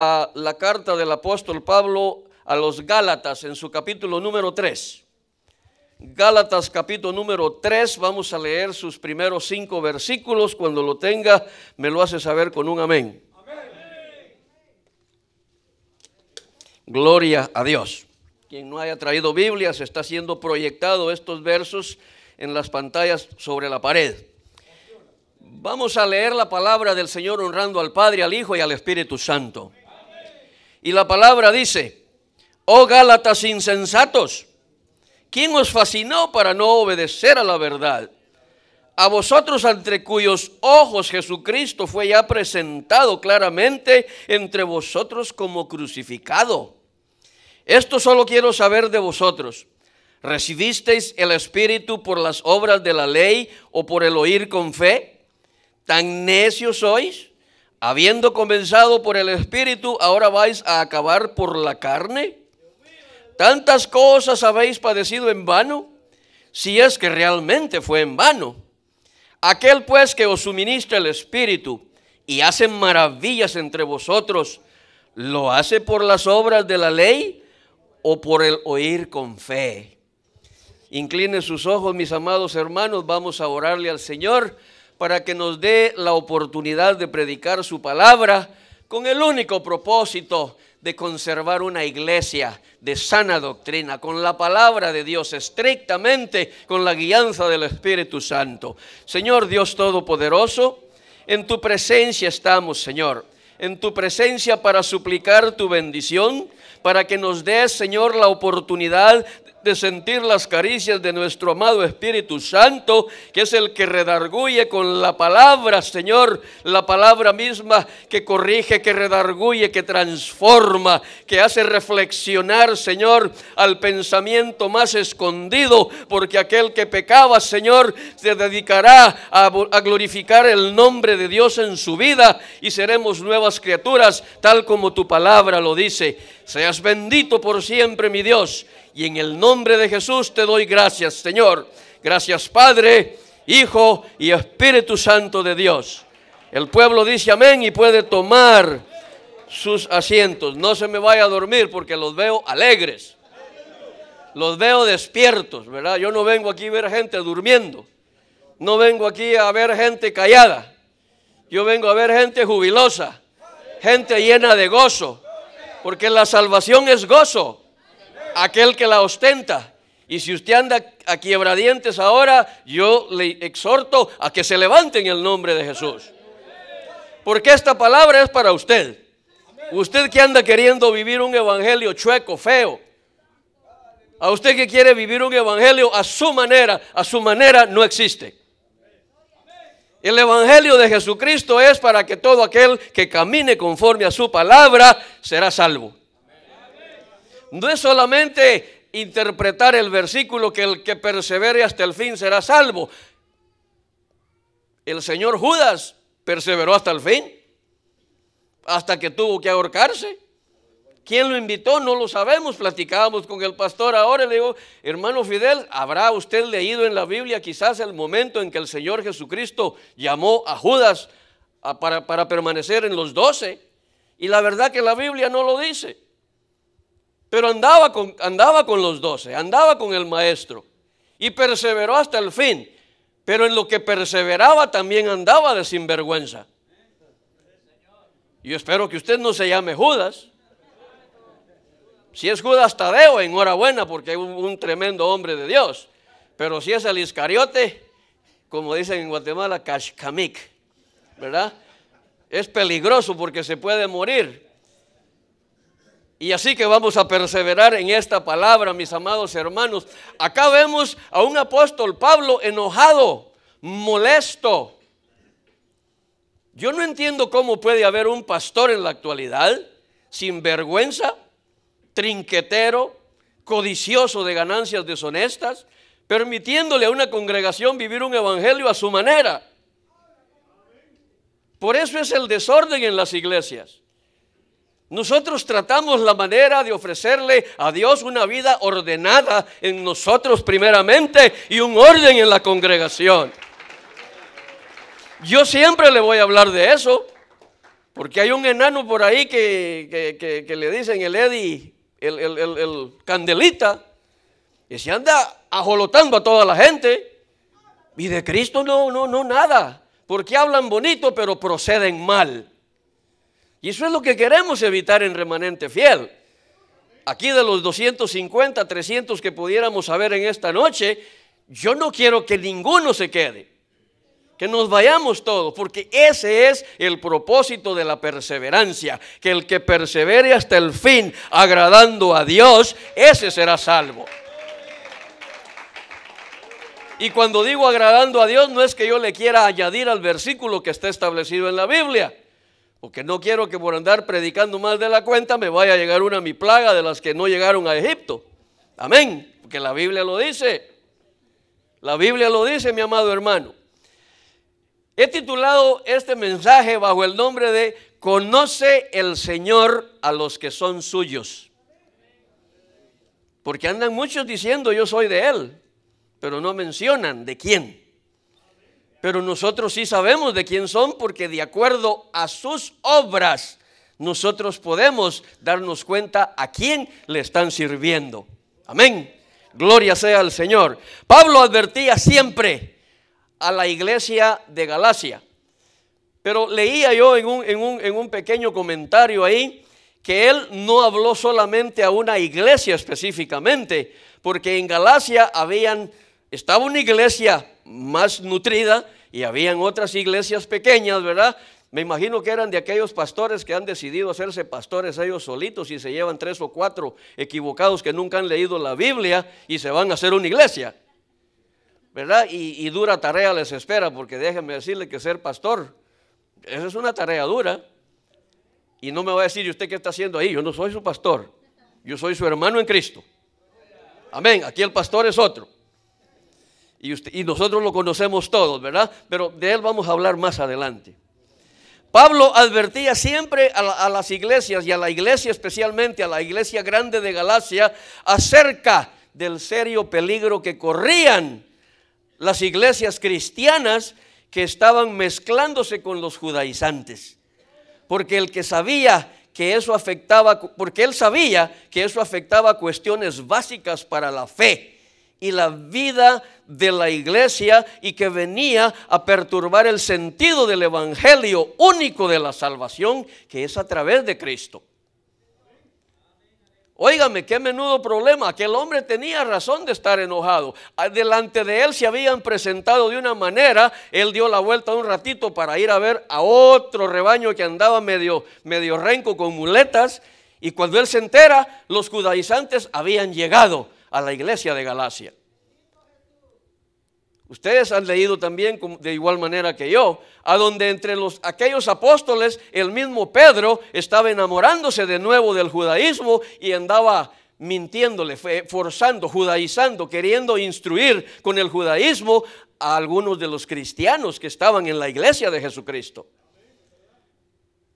a la carta del apóstol Pablo a los Gálatas en su capítulo número 3. Gálatas capítulo número 3, vamos a leer sus primeros cinco versículos. Cuando lo tenga, me lo hace saber con un amén. Gloria a Dios. Quien no haya traído Biblia, se está siendo proyectado estos versos en las pantallas sobre la pared. Vamos a leer la palabra del Señor honrando al Padre, al Hijo y al Espíritu Santo. Y la palabra dice, oh Gálatas insensatos, ¿quién os fascinó para no obedecer a la verdad? A vosotros entre cuyos ojos Jesucristo fue ya presentado claramente entre vosotros como crucificado. Esto solo quiero saber de vosotros. ¿Recibisteis el Espíritu por las obras de la ley o por el oír con fe? ¿Tan necios sois? Habiendo comenzado por el Espíritu, ahora vais a acabar por la carne. ¿Tantas cosas habéis padecido en vano? Si es que realmente fue en vano. Aquel pues que os suministra el Espíritu y hace maravillas entre vosotros, ¿lo hace por las obras de la ley o por el oír con fe? Incline sus ojos, mis amados hermanos, vamos a orarle al Señor para que nos dé la oportunidad de predicar su palabra con el único propósito de conservar una iglesia de sana doctrina, con la palabra de Dios, estrictamente con la guianza del Espíritu Santo. Señor Dios Todopoderoso, en tu presencia estamos, Señor, en tu presencia para suplicar tu bendición, para que nos des, Señor, la oportunidad de sentir las caricias de nuestro amado Espíritu Santo, que es el que redarguye con la palabra, Señor, la palabra misma que corrige, que redarguye, que transforma, que hace reflexionar, Señor, al pensamiento más escondido, porque aquel que pecaba, Señor, se dedicará a, a glorificar el nombre de Dios en su vida y seremos nuevas criaturas, tal como tu palabra lo dice. Seas bendito por siempre, mi Dios. Y en el nombre de Jesús te doy gracias, Señor. Gracias, Padre, Hijo y Espíritu Santo de Dios. El pueblo dice amén y puede tomar sus asientos. No se me vaya a dormir porque los veo alegres. Los veo despiertos, ¿verdad? Yo no vengo aquí a ver gente durmiendo. No vengo aquí a ver gente callada. Yo vengo a ver gente jubilosa. Gente llena de gozo. Porque la salvación es gozo aquel que la ostenta. Y si usted anda a quiebradientes ahora, yo le exhorto a que se levante en el nombre de Jesús. Porque esta palabra es para usted. Usted que anda queriendo vivir un evangelio chueco, feo. A usted que quiere vivir un evangelio a su manera, a su manera no existe. El evangelio de Jesucristo es para que todo aquel que camine conforme a su palabra será salvo no es solamente interpretar el versículo que el que persevere hasta el fin será salvo. El señor Judas perseveró hasta el fin, hasta que tuvo que ahorcarse. ¿Quién lo invitó? No lo sabemos. Platicábamos con el pastor ahora le digo, hermano Fidel, ¿habrá usted leído en la Biblia quizás el momento en que el Señor Jesucristo llamó a Judas para, para permanecer en los doce? Y la verdad que la Biblia no lo dice. Pero andaba con, andaba con los doce, andaba con el maestro y perseveró hasta el fin. Pero en lo que perseveraba también andaba de sinvergüenza. Yo espero que usted no se llame Judas. Si es Judas Tadeo, enhorabuena porque es un, tremendo hombre de Dios. Pero si es el Iscariote, como dicen en Guatemala, Kashkamik, ¿verdad? Es peligroso porque se puede morir. Y así que vamos a perseverar en esta palabra, mis amados hermanos. Acá vemos a un apóstol Pablo enojado, molesto. Yo no entiendo cómo puede haber un pastor en la actualidad sin vergüenza, trinquetero, codicioso de ganancias deshonestas, permitiéndole a una congregación vivir un evangelio a su manera. Por eso es el desorden en las iglesias. Nosotros tratamos la manera de ofrecerle a Dios una vida ordenada en nosotros primeramente y un orden en la congregación. Yo siempre le voy a hablar de eso, Porque hay un enano por ahí que, le dicen el Eddie, el, el, candelita, y se anda ajolotando a toda la gente. Y de Cristo no, no, no, nada. Porque hablan bonito, pero proceden mal. Y eso es lo que queremos evitar en remanente fiel. Aquí de los 250, 300 que pudiéramos saber en esta noche, yo no quiero que ninguno se quede. Que nos vayamos todos, porque ese es el propósito de la perseverancia. Que el que persevere hasta el fin agradando a Dios, ese será salvo. Y cuando digo agradando a Dios, no es que yo le quiera añadir al versículo que está establecido en la Biblia. Porque no quiero que por andar predicando más de la cuenta me vaya a llegar una mi plaga de las que no llegaron a Egipto. Amén. Porque la Biblia lo dice. La Biblia lo dice, mi amado hermano. He titulado este mensaje bajo el nombre de Conoce el Señor a los que son suyos. Porque andan muchos diciendo yo soy de Él, pero no mencionan de quién. Pero nosotros sí sabemos de quién son porque de acuerdo a sus obras nosotros podemos darnos cuenta a quién le están sirviendo. Amén. Gloria sea al Señor. Pablo advertía siempre a la iglesia de Galacia. Pero leía yo en un, pequeño comentario ahí que él no habló solamente a una iglesia específicamente, porque en Galacia habían, estaba una iglesia más nutrida y habían otras iglesias pequeñas, ¿verdad? Me imagino que eran de aquellos pastores que han decidido hacerse pastores ellos solitos y se llevan tres o cuatro equivocados que nunca han leído la Biblia y se van a hacer una iglesia. ¿Verdad? Y, dura tarea les espera, porque déjenme decirle que ser pastor, es una tarea dura. Y no me va a decir, ¿y usted qué está haciendo ahí? Yo no soy su pastor, yo soy su hermano en Cristo. Amén, aquí el pastor es otro. Y, usted, y nosotros lo conocemos todos, ¿verdad? Pero de él vamos a hablar más adelante. Pablo advertía siempre a, a, las iglesias y a la iglesia especialmente, a la iglesia grande de Galacia, acerca del serio peligro que corrían las iglesias cristianas que estaban mezclándose con los judaizantes. Porque el que sabía que eso afectaba, porque él sabía que eso afectaba cuestiones básicas para la fe y la vida de la iglesia y que venía a perturbar el sentido del evangelio único de la salvación que es a través de Cristo. Óigame, qué menudo problema. Aquel hombre tenía razón de estar enojado. Ah, delante de él se habían presentado de una manera. Él dio la vuelta un ratito para ir a ver a otro rebaño que andaba medio, medio renco con muletas. Y cuando él se entera, los judaizantes habían llegado a la iglesia de Galacia. Ustedes han leído también de igual manera que yo, a donde entre los, aquellos apóstoles el mismo Pedro estaba enamorándose de nuevo del judaísmo y andaba mintiéndole, forzando, judaizando, queriendo instruir con el judaísmo a algunos de los cristianos que estaban en la iglesia de Jesucristo.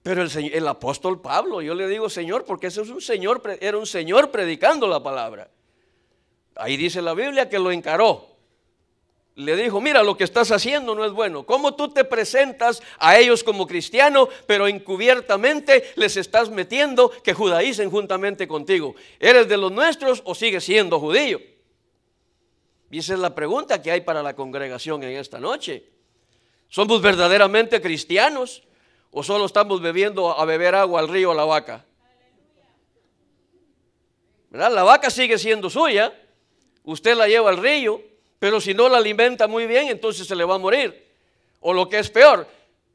Pero el, el apóstol Pablo, yo le digo Señor, porque ese es un señor, era un señor predicando la palabra. Ahí dice la Biblia que lo encaró le dijo, mira, lo que estás haciendo no es bueno. ¿Cómo tú te presentas a ellos como cristiano, pero encubiertamente les estás metiendo que judaicen juntamente contigo? ¿Eres de los nuestros o sigues siendo judío? Y esa es la pregunta que hay para la congregación en esta noche. ¿Somos verdaderamente cristianos o solo estamos bebiendo a beber agua al río a la vaca? La vaca sigue siendo suya, usted la lleva al río, pero si no la alimenta muy bien, entonces se le va a morir. O lo que es peor,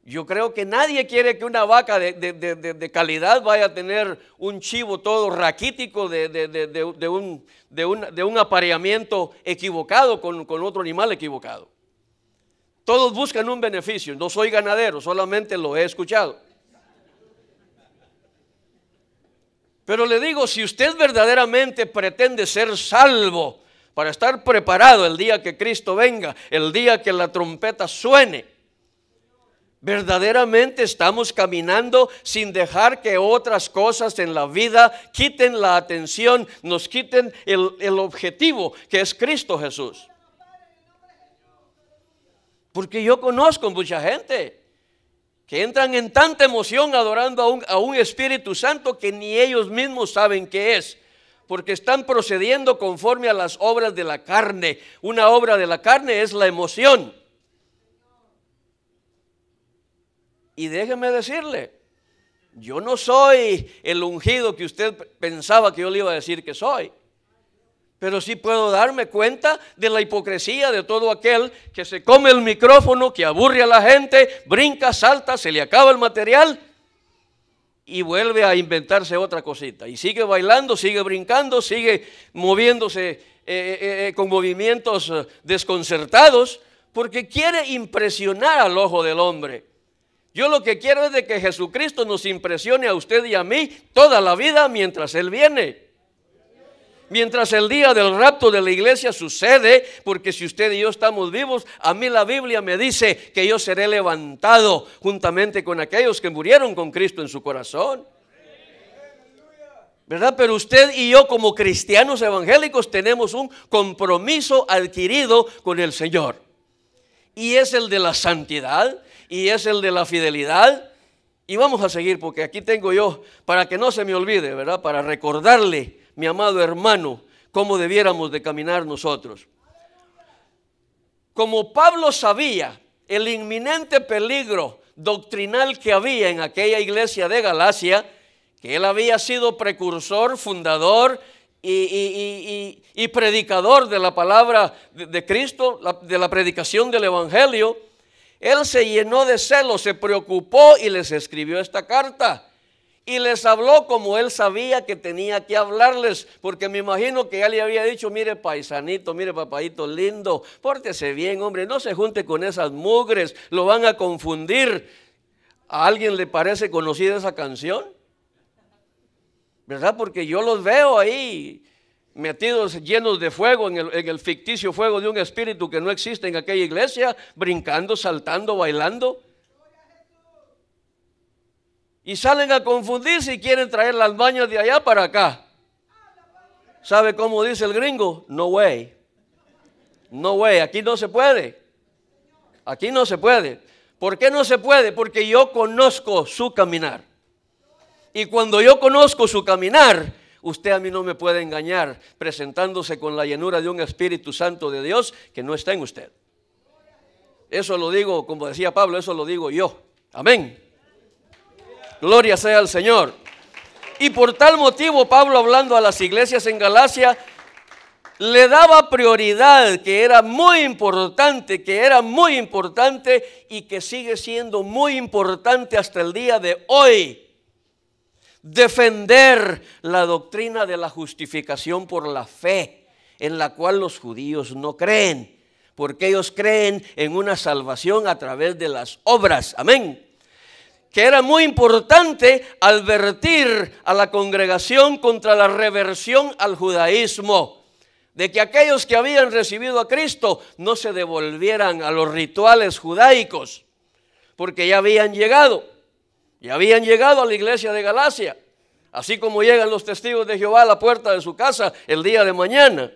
yo creo que nadie quiere que una vaca de, calidad vaya a tener un chivo todo raquítico de, un, un, apareamiento equivocado con, con otro animal equivocado. Todos buscan un beneficio. No soy ganadero, solamente lo he escuchado. Pero le digo, si usted verdaderamente pretende ser salvo, para estar preparado el día que Cristo venga, el día que la trompeta suene. Verdaderamente estamos caminando sin dejar que otras cosas en la vida quiten la atención, nos quiten el, el objetivo que es Cristo Jesús. Porque yo conozco mucha gente que entran en tanta emoción adorando a un, a un Espíritu Santo que ni ellos mismos saben qué es porque están procediendo conforme a las obras de la carne. Una obra de la carne es la emoción. Y déjeme decirle, yo no soy el ungido que usted pensaba que yo le iba a decir que soy. Pero sí puedo darme cuenta de la hipocresía de todo aquel que se come el micrófono, que aburre a la gente, brinca, salta, se le acaba el material y vuelve a inventarse otra cosita. Y sigue bailando, sigue brincando, sigue moviéndose eh, eh, eh, con movimientos desconcertados, porque quiere impresionar al ojo del hombre. Yo lo que quiero es de que Jesucristo nos impresione a usted y a mí toda la vida mientras Él viene mientras el día del rapto de la iglesia sucede, porque si usted y yo estamos vivos, a mí la Biblia me dice que yo seré levantado juntamente con aquellos que murieron con Cristo en su corazón. ¿Verdad? Pero usted y yo como cristianos evangélicos tenemos un compromiso adquirido con el Señor. Y es el de la santidad y es el de la fidelidad. Y vamos a seguir porque aquí tengo yo, para que no se me olvide, ¿verdad? Para recordarle mi amado hermano, cómo debiéramos de caminar nosotros. Como Pablo sabía el inminente peligro doctrinal que había en aquella iglesia de Galacia, que él había sido precursor, fundador y, predicador de la palabra de, Cristo, de la predicación del Evangelio, él se llenó de celo, se preocupó y les escribió esta carta y les habló como él sabía que tenía que hablarles, porque me imagino que ya le había dicho, mire paisanito, mire papadito lindo, pórtese bien, hombre, no se junte con esas mugres, lo van a confundir. ¿A alguien le parece conocida esa canción? ¿Verdad? Porque yo los veo ahí metidos llenos de fuego en el, en el ficticio fuego de un espíritu que no existe en aquella iglesia, brincando, saltando, bailando y salen a confundirse y quieren traer las bañas de allá para acá. ¿Sabe cómo dice el gringo? No way. No way, aquí no se puede. Aquí no se puede. ¿Por qué no se puede? Porque yo conozco su caminar. Y cuando yo conozco su caminar, usted a mí no me puede engañar presentándose con la llenura de un Espíritu Santo de Dios que no está en usted. Eso lo digo, como decía Pablo, eso lo digo yo. Amén. Gloria sea al Señor. Y por tal motivo Pablo hablando a las iglesias en Galacia, le daba prioridad, que era muy importante, que era muy importante y que sigue siendo muy importante hasta el día de hoy. Defender la doctrina de la justificación por la fe, en la cual los judíos no creen, porque ellos creen en una salvación a través de las obras. Amén que era muy importante advertir a la congregación contra la reversión al judaísmo, de que aquellos que habían recibido a Cristo no se devolvieran a los rituales judaicos, porque ya habían llegado, ya habían llegado a la iglesia de Galacia, así como llegan los testigos de Jehová a la puerta de su casa el día de mañana.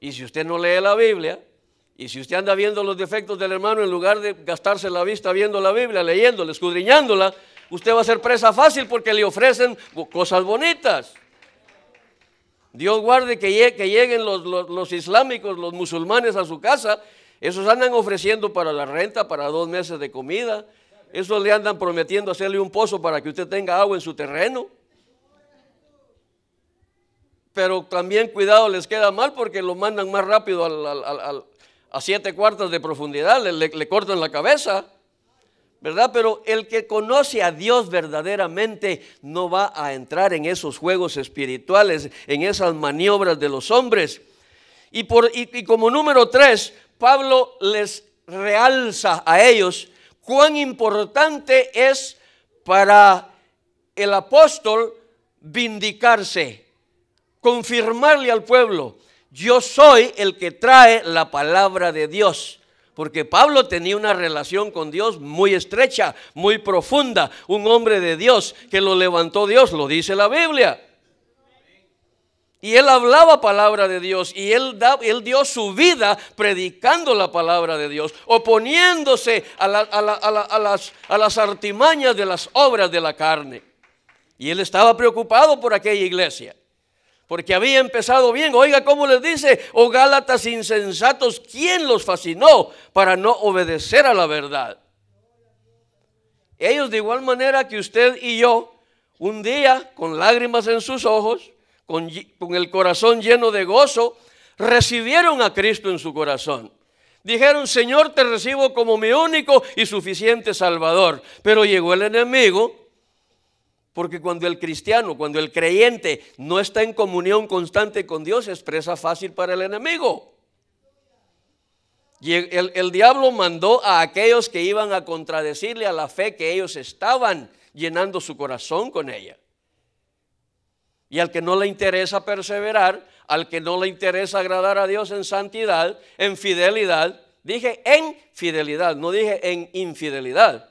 Y si usted no lee la Biblia, y si usted anda viendo los defectos del hermano, en lugar de gastarse la vista viendo la Biblia, leyéndola, escudriñándola, usted va a ser presa fácil porque le ofrecen cosas bonitas. Dios guarde que, lleguen los, islámicos, los musulmanes a su casa. Esos andan ofreciendo para la renta, para dos meses de comida. Esos le andan prometiendo hacerle un pozo para que usted tenga agua en su terreno. Pero también cuidado, les queda mal porque lo mandan más rápido al, a siete cuartos de profundidad, le, cortan la cabeza, ¿verdad? Pero el que conoce a Dios verdaderamente no va a entrar en esos juegos espirituales, en esas maniobras de los hombres. Y, por, y como número tres, Pablo les realza a ellos cuán importante es para el apóstol vindicarse, confirmarle al pueblo yo soy el que trae la palabra de Dios. Porque Pablo tenía una relación con Dios muy estrecha, muy profunda. Un hombre de Dios que lo levantó Dios, lo dice la Biblia. Y él hablaba palabra de Dios y él, él dio su vida predicando la palabra de Dios, oponiéndose a, las, a las artimañas de las obras de la carne. Y él estaba preocupado por aquella iglesia, porque había empezado bien. Oiga, ¿cómo les dice? Oh Gálatas insensatos, ¿quién los fascinó para no obedecer a la verdad? Ellos de igual manera que usted y yo, un día con lágrimas en sus ojos, con, el corazón lleno de gozo, recibieron a Cristo en su corazón. Dijeron, Señor, te recibo como mi único y suficiente Salvador. Pero llegó el enemigo, porque cuando el cristiano, cuando el creyente no está en comunión constante con Dios, es presa fácil para el enemigo. Y el, diablo mandó a aquellos que iban a contradecirle a la fe que ellos estaban llenando su corazón con ella. Y al que no le interesa perseverar, al que no le interesa agradar a Dios en santidad, en fidelidad, dije en fidelidad, no dije en infidelidad.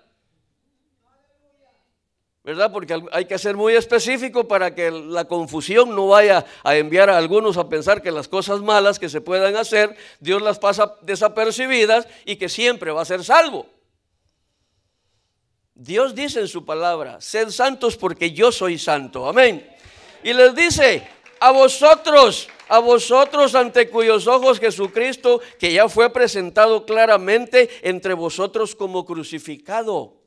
¿Verdad? Porque hay que ser muy específico para que la confusión no vaya a enviar a algunos a pensar que las cosas malas que se puedan hacer, Dios las pasa desapercibidas y que siempre va a ser salvo. Dios dice en su palabra, sed santos porque yo soy santo. Amén. Y les dice, a vosotros, a vosotros ante cuyos ojos Jesucristo, que ya fue presentado claramente entre vosotros como crucificado.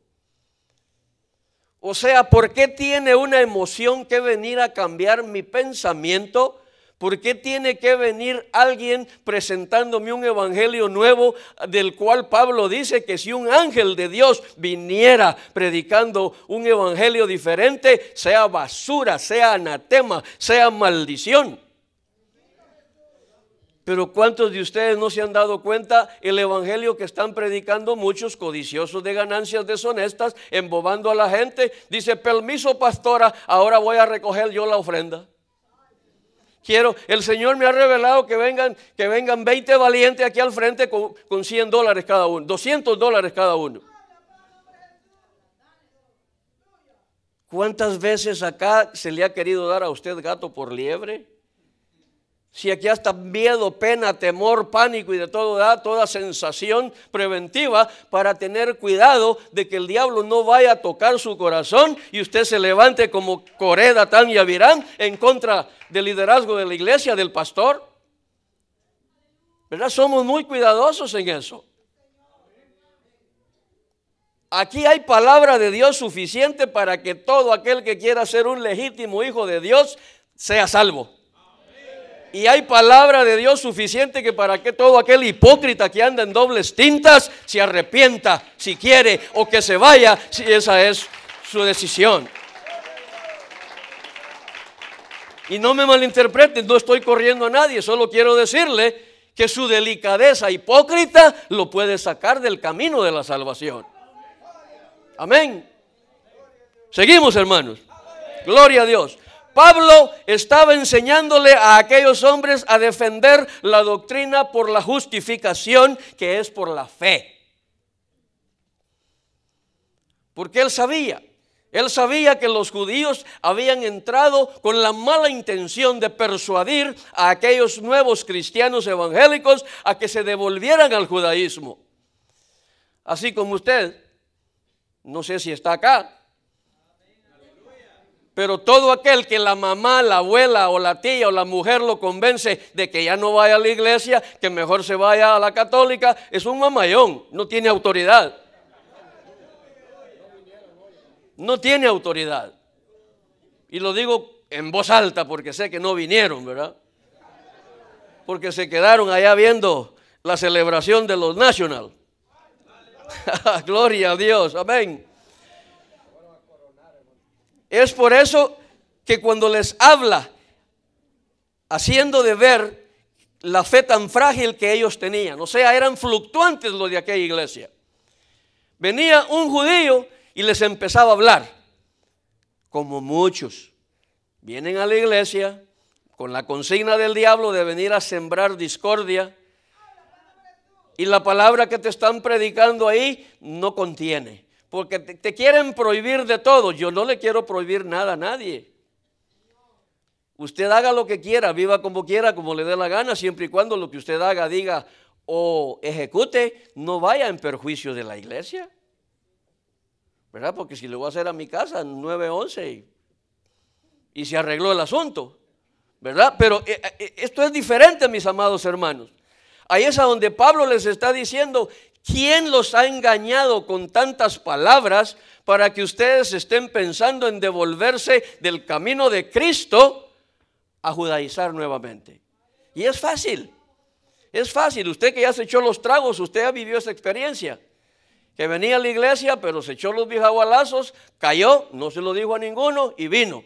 O sea, ¿por qué tiene una emoción que venir a cambiar mi pensamiento? ¿Por qué tiene que venir alguien presentándome un evangelio nuevo del cual Pablo dice que si un ángel de Dios viniera predicando un evangelio diferente, sea basura, sea anatema, sea maldición? Pero ¿cuántos de ustedes no se han dado cuenta el evangelio que están predicando muchos codiciosos de ganancias deshonestas, embobando a la gente? Dice, permiso pastora, ahora voy a recoger yo la ofrenda. Quiero, el Señor me ha revelado que vengan, que vengan 20 valientes aquí al frente con, con 100 dólares cada uno, 200 dólares cada uno. ¿Cuántas veces acá se le ha querido dar a usted gato por liebre? Si aquí hasta miedo, pena, temor, pánico y de todo da, toda sensación preventiva para tener cuidado de que el diablo no vaya a tocar su corazón y usted se levante como Coreda, Tan y Avirán en contra del liderazgo de la iglesia, del pastor. ¿Verdad? Somos muy cuidadosos en eso. Aquí hay palabra de Dios suficiente para que todo aquel que quiera ser un legítimo hijo de Dios sea salvo. Y hay palabra de Dios suficiente que para que todo aquel hipócrita que anda en dobles tintas se arrepienta si quiere o que se vaya si esa es su decisión. Y no me malinterpreten, no estoy corriendo a nadie, solo quiero decirle que su delicadeza hipócrita lo puede sacar del camino de la salvación. Amén. Seguimos, hermanos. Gloria a Dios. Pablo estaba enseñándole a aquellos hombres a defender la doctrina por la justificación que es por la fe. Porque él sabía, él sabía que los judíos habían entrado con la mala intención de persuadir a aquellos nuevos cristianos evangélicos a que se devolvieran al judaísmo. Así como usted, no sé si está acá, pero todo aquel que la mamá, la abuela o la tía o la mujer lo convence de que ya no vaya a la iglesia, que mejor se vaya a la católica, es un mamayón, no tiene autoridad. No tiene autoridad. Y lo digo en voz alta porque sé que no vinieron, ¿verdad? Porque se quedaron allá viendo la celebración de los National. Gloria a Dios, amén. Es por eso que cuando les habla, haciendo de ver la fe tan frágil que ellos tenían, o sea, eran fluctuantes los de aquella iglesia. Venía un judío y les empezaba a hablar, como muchos. Vienen a la iglesia con la consigna del diablo de venir a sembrar discordia. Y la palabra que te están predicando ahí no contiene porque te, quieren prohibir de todo. Yo no le quiero prohibir nada a nadie. Usted haga lo que quiera, viva como quiera, como le dé la gana, siempre y cuando lo que usted haga, diga o ejecute, no vaya en perjuicio de la iglesia. ¿Verdad? Porque si le voy a hacer a mi casa 9-11 y, y se arregló el asunto. ¿Verdad? Pero eh, eh, esto es diferente, mis amados hermanos. Ahí es a donde Pablo les está diciendo, ¿quién los ha engañado con tantas palabras para que ustedes estén pensando en devolverse del camino de Cristo a judaizar nuevamente? Y es fácil, es fácil. Usted que ya se echó los tragos, usted ya vivió esa experiencia. Que venía a la iglesia, pero se echó los bijagualazos, cayó, no se lo dijo a ninguno y vino.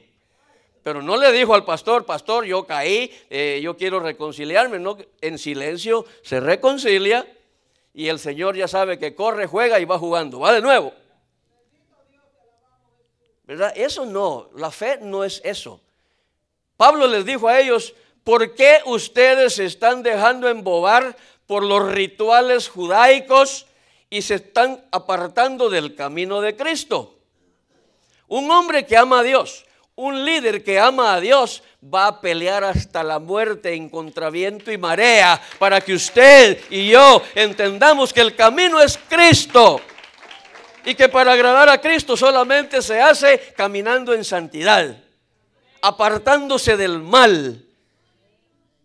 Pero no le dijo al pastor, pastor, yo caí, eh, yo quiero reconciliarme. No, en silencio se reconcilia y el Señor ya sabe que corre, juega y va jugando. Va de nuevo. ¿Verdad? Eso no, la fe no es eso. Pablo les dijo a ellos, ¿por qué ustedes se están dejando embobar por los rituales judaicos y se están apartando del camino de Cristo? Un hombre que ama a Dios, un líder que ama a Dios va a pelear hasta la muerte en contraviento y marea para que usted y yo entendamos que el camino es Cristo y que para agradar a Cristo solamente se hace caminando en santidad, apartándose del mal.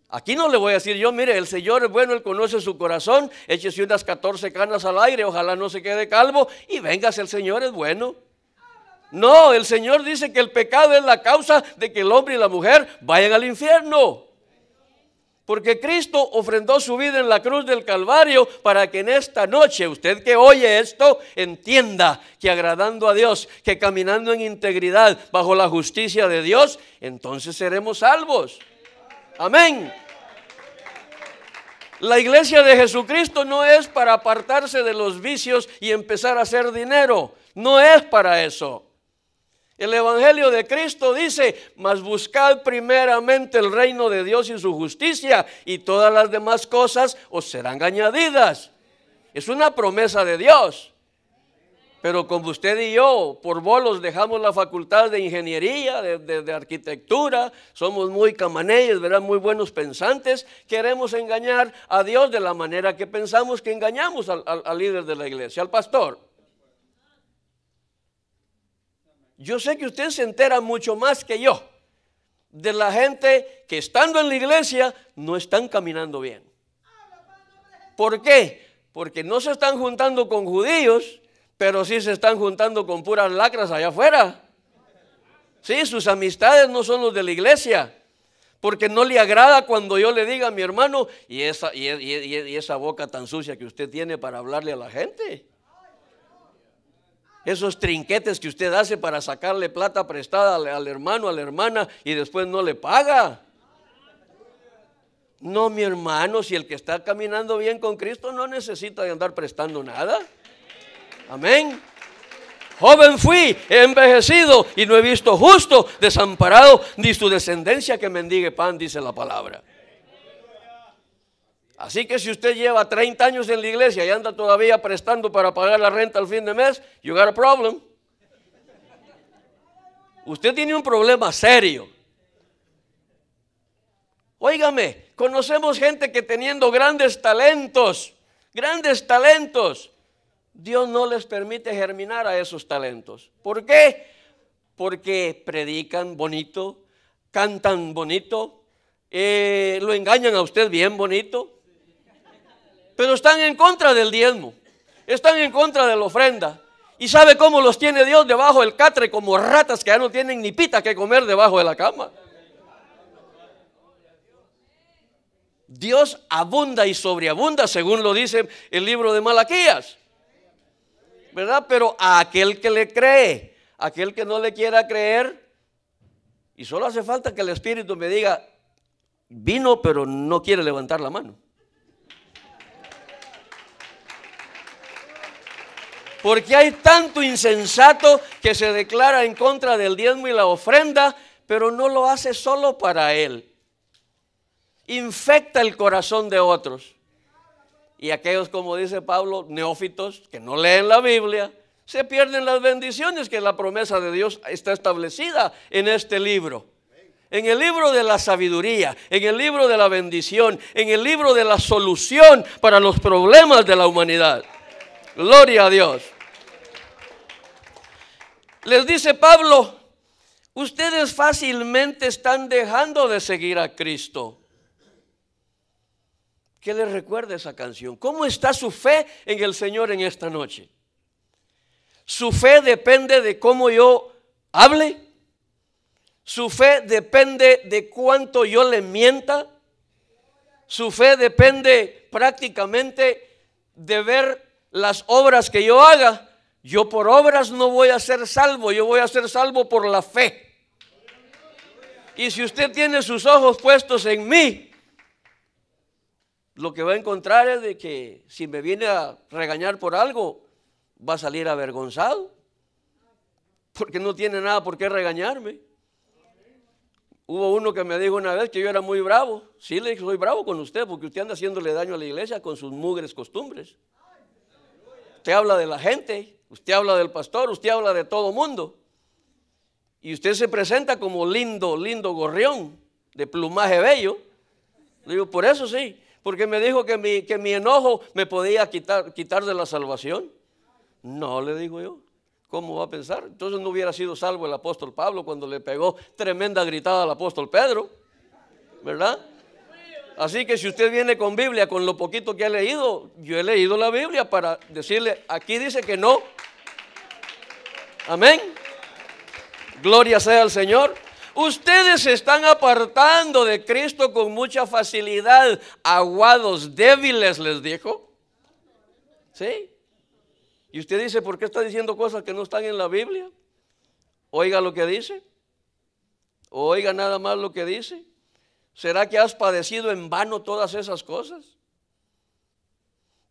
Aquí no le voy a decir yo, mire, el Señor es bueno, Él conoce su corazón, échese unas 14 canas al aire, ojalá no se quede calvo y véngase, el Señor es bueno. No, el Señor dice que el pecado es la causa de que el hombre y la mujer vayan al infierno. Porque Cristo ofrendó su vida en la cruz del Calvario para que en esta noche usted que oye esto entienda que agradando a Dios, que caminando en integridad bajo la justicia de Dios, entonces seremos salvos. Amén. La iglesia de Jesucristo no es para apartarse de los vicios y empezar a hacer dinero. No es para eso. El Evangelio de Cristo dice, mas buscad primeramente el reino de Dios y su justicia y todas las demás cosas os serán añadidas. Es una promesa de Dios. Pero como usted y yo, por bolos, dejamos la facultad de ingeniería, de, arquitectura, somos muy camaneyes, ¿verdad? Muy buenos pensantes, queremos engañar a Dios de la manera que pensamos que engañamos al líder de la iglesia, al pastor. Yo sé que usted se entera mucho más que yo de la gente que estando en la iglesia no están caminando bien. ¿Por qué? Porque no se están juntando con judíos, pero sí se están juntando con puras lacras allá afuera. Sí, sus amistades no son los de la iglesia. Porque no le agrada cuando yo le diga a mi hermano, y esa, y esa boca tan sucia que usted tiene para hablarle a la gente esos trinquetes que usted hace para sacarle plata prestada al, hermano, a la hermana y después no le paga. No, mi hermano, si el que está caminando bien con Cristo no necesita de andar prestando nada. Amén. Joven fui, he envejecido y no he visto justo, desamparado, ni su descendencia que mendigue pan, dice la palabra. Así que si usted lleva 30 años en la iglesia y anda todavía prestando para pagar la renta al fin de mes, you got a problem. Usted tiene un problema serio. Óigame, conocemos gente que teniendo grandes talentos, grandes talentos, Dios no les permite germinar a esos talentos. ¿Por qué? Porque predican bonito, cantan bonito, eh, lo engañan a usted bien bonito, pero están en contra del diezmo, están en contra de la ofrenda. ¿Y sabe cómo los tiene Dios debajo del catre como ratas que ya no tienen ni pita que comer debajo de la cama? Dios abunda y sobreabunda, según lo dice el libro de Malaquías. ¿Verdad? Pero a aquel que le cree, aquel que no le quiera creer, y solo hace falta que el Espíritu me diga, vino pero no quiere levantar la mano. Porque hay tanto insensato que se declara en contra del diezmo y la ofrenda, pero no lo hace solo para él. Infecta el corazón de otros. Y aquellos, como dice Pablo, neófitos, que no leen la Biblia, se pierden las bendiciones que la promesa de Dios está establecida en este libro. en el libro de la sabiduría, en el libro de la bendición, en el libro de la solución para los problemas de la humanidad. Gloria a Dios. Les dice Pablo, ustedes fácilmente están dejando de seguir a Cristo. ¿Qué les recuerda esa canción? ¿Cómo está su fe en el Señor en esta noche? Su fe depende de cómo yo hable. Su fe depende de cuánto yo le mienta. Su fe depende prácticamente de ver las obras que yo haga. Yo por obras no voy a ser salvo, yo voy a ser salvo por la fe. Y si usted tiene sus ojos puestos en mí, lo que va a encontrar es de que si me viene a regañar por algo, va a salir avergonzado. Porque no tiene nada por qué regañarme. Hubo uno que me dijo una vez que yo era muy bravo. Sí, le dije, soy bravo con usted porque usted anda haciéndole daño a la iglesia con sus mugres costumbres. Usted habla de la gente, usted habla del pastor, usted habla de todo mundo. Y usted se presenta como lindo, lindo gorrión de plumaje bello. Le digo, por eso sí porque me dijo que mi, que mi enojo me podía quitar, quitar de la salvación. No, le digo yo. ¿Cómo va a pensar? Entonces no hubiera sido salvo el apóstol Pablo cuando le pegó tremenda gritada al apóstol Pedro. ¿Verdad? Así que si usted viene con Biblia, con lo poquito que ha leído, yo he leído la Biblia para decirle, aquí dice que no. Amén. Gloria sea al Señor. Ustedes se están apartando de Cristo con mucha facilidad, aguados, débiles, les dijo. ¿Sí? Y usted dice, ¿por qué está diciendo cosas que no están en la Biblia? Oiga lo que dice. Oiga nada más lo que dice. ¿Será que has padecido en vano todas esas cosas?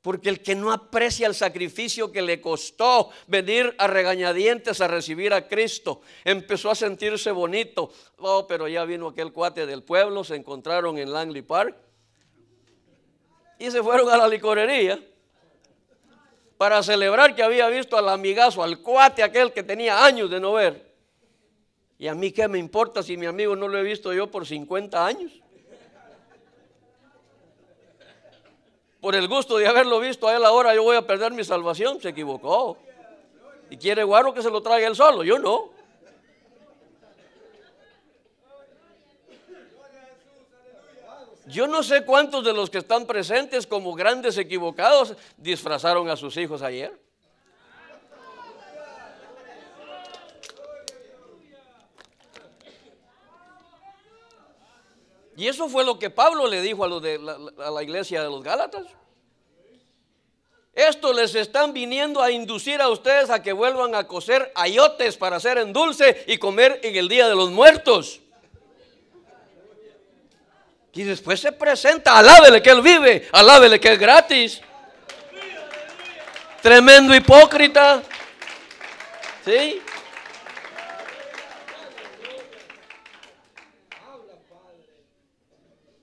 Porque el que no aprecia el sacrificio que le costó venir a regañadientes a recibir a Cristo, empezó a sentirse bonito. Oh, pero ya vino aquel cuate del pueblo, se encontraron en Langley Park y se fueron a la licorería para celebrar que había visto al amigazo, al cuate aquel que tenía años de no ver. Y a mí qué me importa si mi amigo no lo he visto yo por 50 años. por el gusto de haberlo visto a él ahora yo voy a perder mi salvación. Se equivocó. Y quiere guarro que se lo traiga él solo. Yo no. Yo no sé cuántos de los que están presentes como grandes equivocados disfrazaron a sus hijos ayer. Y eso fue lo que Pablo le dijo a, de la, iglesia de los Gálatas. Esto les están viniendo a inducir a ustedes a que vuelvan a coser ayotes para hacer en dulce y comer en el día de los muertos. Y después se presenta, alábele que él vive, alábele que es gratis. Tremendo hipócrita. ¿Sí?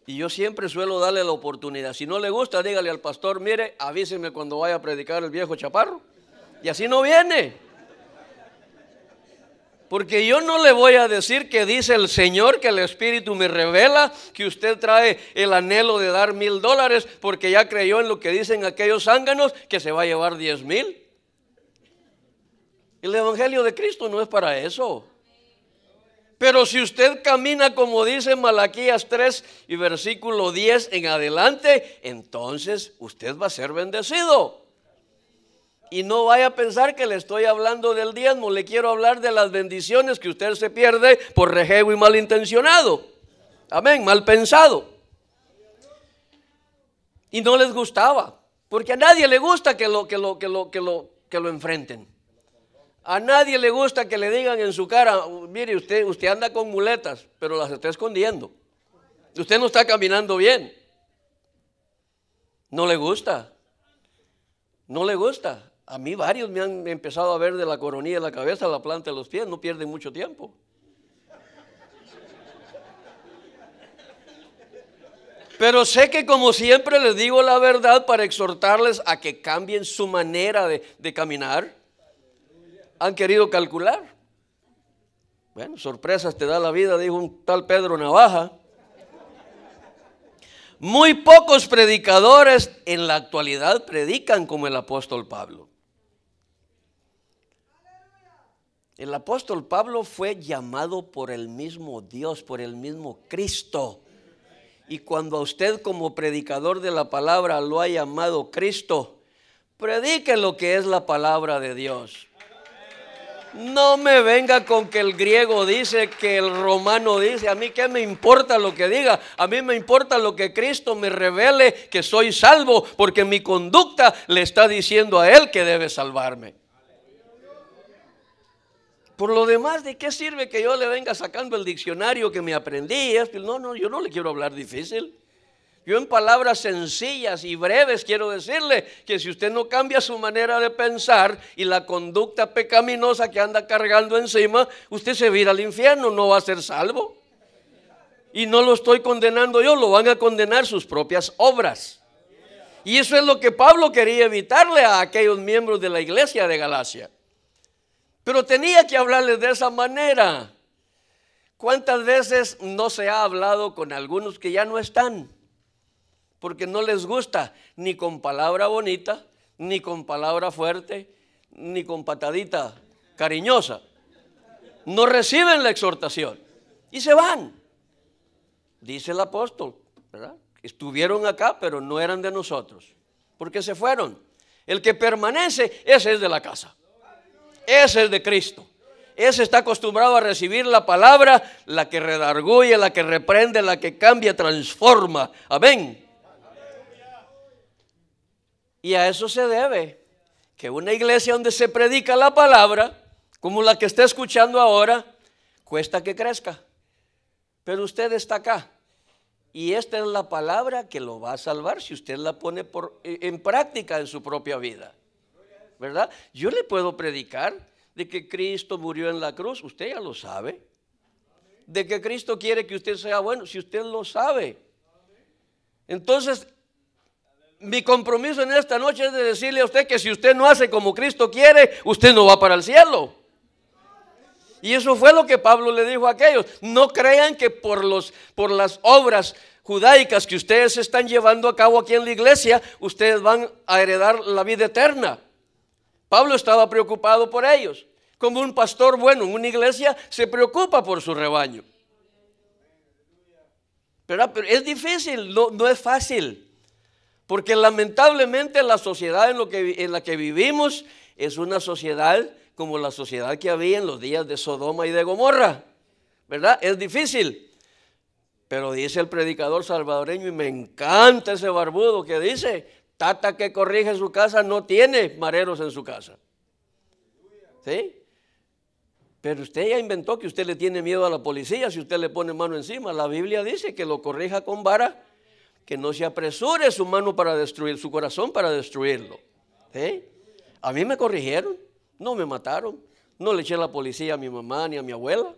Y yo siempre suelo darle la oportunidad. Si no le gusta, dígale al pastor, mire, avíseme cuando vaya a predicar el viejo chaparro. Y así no viene. Porque yo no le voy a decir que dice el Señor, que el Espíritu me revela que usted trae el anhelo de dar mil dólares porque ya creyó en lo que dicen aquellos zánganos que se va a llevar diez mil. El Evangelio de Cristo no es para eso. Pero si usted camina como dice Malaquías 3 y versículo 10 en adelante, entonces usted va a ser bendecido. Y no vaya a pensar que le estoy hablando del diezmo, le quiero hablar de las bendiciones que usted se pierde por rejego y malintencionado. Amén, mal pensado. Y no les gustaba, porque a nadie le gusta que lo, que lo, que lo, que lo, que lo enfrenten. A nadie le gusta que le digan en su cara, mire, usted, usted anda con muletas, pero las está escondiendo. Usted no está caminando bien. No le gusta. No le gusta. A mí varios me han empezado a ver de la coronilla de la cabeza a la planta de los pies, no pierden mucho tiempo. Pero sé que como siempre les digo la verdad para exhortarles a que cambien su manera de, de caminar han querido calcular. Bueno, sorpresas te da la vida, dijo un tal Pedro Navaja. Muy pocos predicadores en la actualidad predican como el apóstol Pablo. El apóstol Pablo fue llamado por el mismo Dios, por el mismo Cristo. Y cuando a usted como predicador de la palabra lo ha llamado Cristo, predique lo que es la palabra de Dios. No me venga con que el griego dice, que el romano dice. A mí qué me importa lo que diga. A mí me importa lo que Cristo me revele que soy salvo porque mi conducta le está diciendo a Él que debe salvarme. Por lo demás, ¿de qué sirve que yo le venga sacando el diccionario que me aprendí? No, no, yo no le quiero hablar difícil. Yo en palabras sencillas y breves quiero decirle que si usted no cambia su manera de pensar y la conducta pecaminosa que anda cargando encima, usted se va al infierno, no va a ser salvo. Y no lo estoy condenando yo, lo van a condenar sus propias obras. Y eso es lo que Pablo quería evitarle a aquellos miembros de la iglesia de Galacia. Pero tenía que hablarles de esa manera. ¿Cuántas veces no se ha hablado con algunos que ya no están? Porque no les gusta ni con palabra bonita, ni con palabra fuerte, ni con patadita cariñosa. No reciben la exhortación y se van. Dice el apóstol. Estuvieron acá, pero no eran de nosotros, porque se fueron. El que permanece, ese es de la casa. Ese es de Cristo. Ese está acostumbrado a recibir la palabra, la que redarguye, la que reprende, la que cambia, transforma. Amén. Y a eso se debe que una iglesia donde se predica la palabra, como la que está escuchando ahora, cuesta que crezca. Pero usted está acá. Y esta es la palabra que lo va a salvar si usted la pone e, en práctica en su propia vida. ¿Verdad? Yo le puedo predicar de que Cristo murió en la cruz, usted ya lo sabe. De que Cristo quiere que usted sea bueno, si usted lo sabe. Entonces, mi compromiso en esta noche es de decirle a usted que si usted no hace como Cristo quiere, usted no va para el cielo. Y eso fue lo que Pablo le dijo a aquellos. No crean que por, los, por las obras judaicas que ustedes están llevando a cabo aquí en la iglesia, ustedes van a heredar la vida eterna. Pablo estaba preocupado por ellos. Como un pastor bueno en una iglesia se preocupa por su rebaño. Pero, es difícil, no, no es fácil. Porque lamentablemente la sociedad en, la que vivimos es una sociedad como la sociedad que había en los días de Sodoma y de Gomorra. ¿Verdad? Es difícil. Pero dice el predicador salvadoreño, y me encanta ese barbudo que dice, tata que corrige su casa no tiene mareros en su casa. ¿Sí? Pero usted ya inventó que usted le tiene miedo a la policía si usted le pone mano encima. La Biblia dice que lo corrija con vara que no se apresure su mano para destruir, su corazón para destruirlo. A mí me corrigieron, no me mataron, no le eché a la policía a mi mamá ni a mi abuela,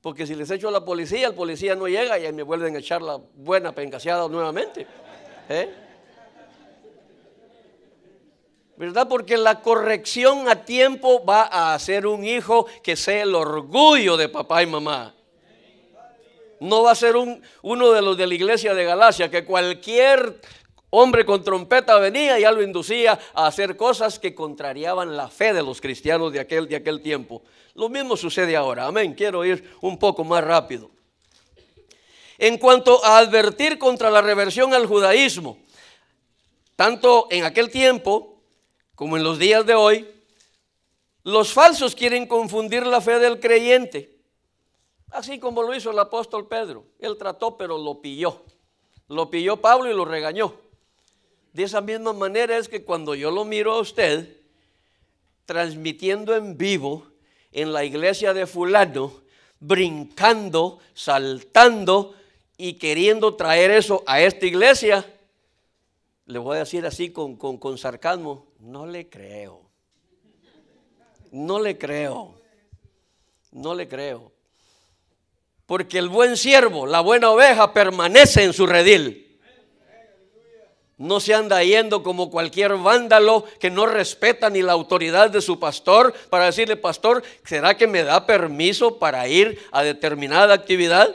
porque si les echo a la policía, el policía no llega y me vuelven a echar la buena pencaseada nuevamente. ¿Verdad? Porque la corrección a tiempo va a hacer un hijo que sea el orgullo de papá y mamá. No va a ser un, uno de los de la iglesia de Galacia, que cualquier hombre con trompeta venía y ya lo inducía a hacer cosas que contrariaban la fe de los cristianos de aquel, de aquel tiempo. Lo mismo sucede ahora. Amén. Quiero ir un poco más rápido. En cuanto a advertir contra la reversión al judaísmo, tanto en aquel tiempo como en los días de hoy, los falsos quieren confundir la fe del creyente. Así como lo hizo el apóstol Pedro. Él trató, pero lo pilló. Lo pilló Pablo y lo regañó. De esa misma manera es que cuando yo lo miro a usted, transmitiendo en vivo en la iglesia de fulano, brincando, saltando y queriendo traer eso a esta iglesia, le voy a decir así con, con, con sarcasmo, no le creo. No le creo. No le creo. Porque el buen siervo, la buena oveja, permanece en su redil. No se anda yendo como cualquier vándalo que no respeta ni la autoridad de su pastor para decirle, pastor, ¿será que me da permiso para ir a determinada actividad?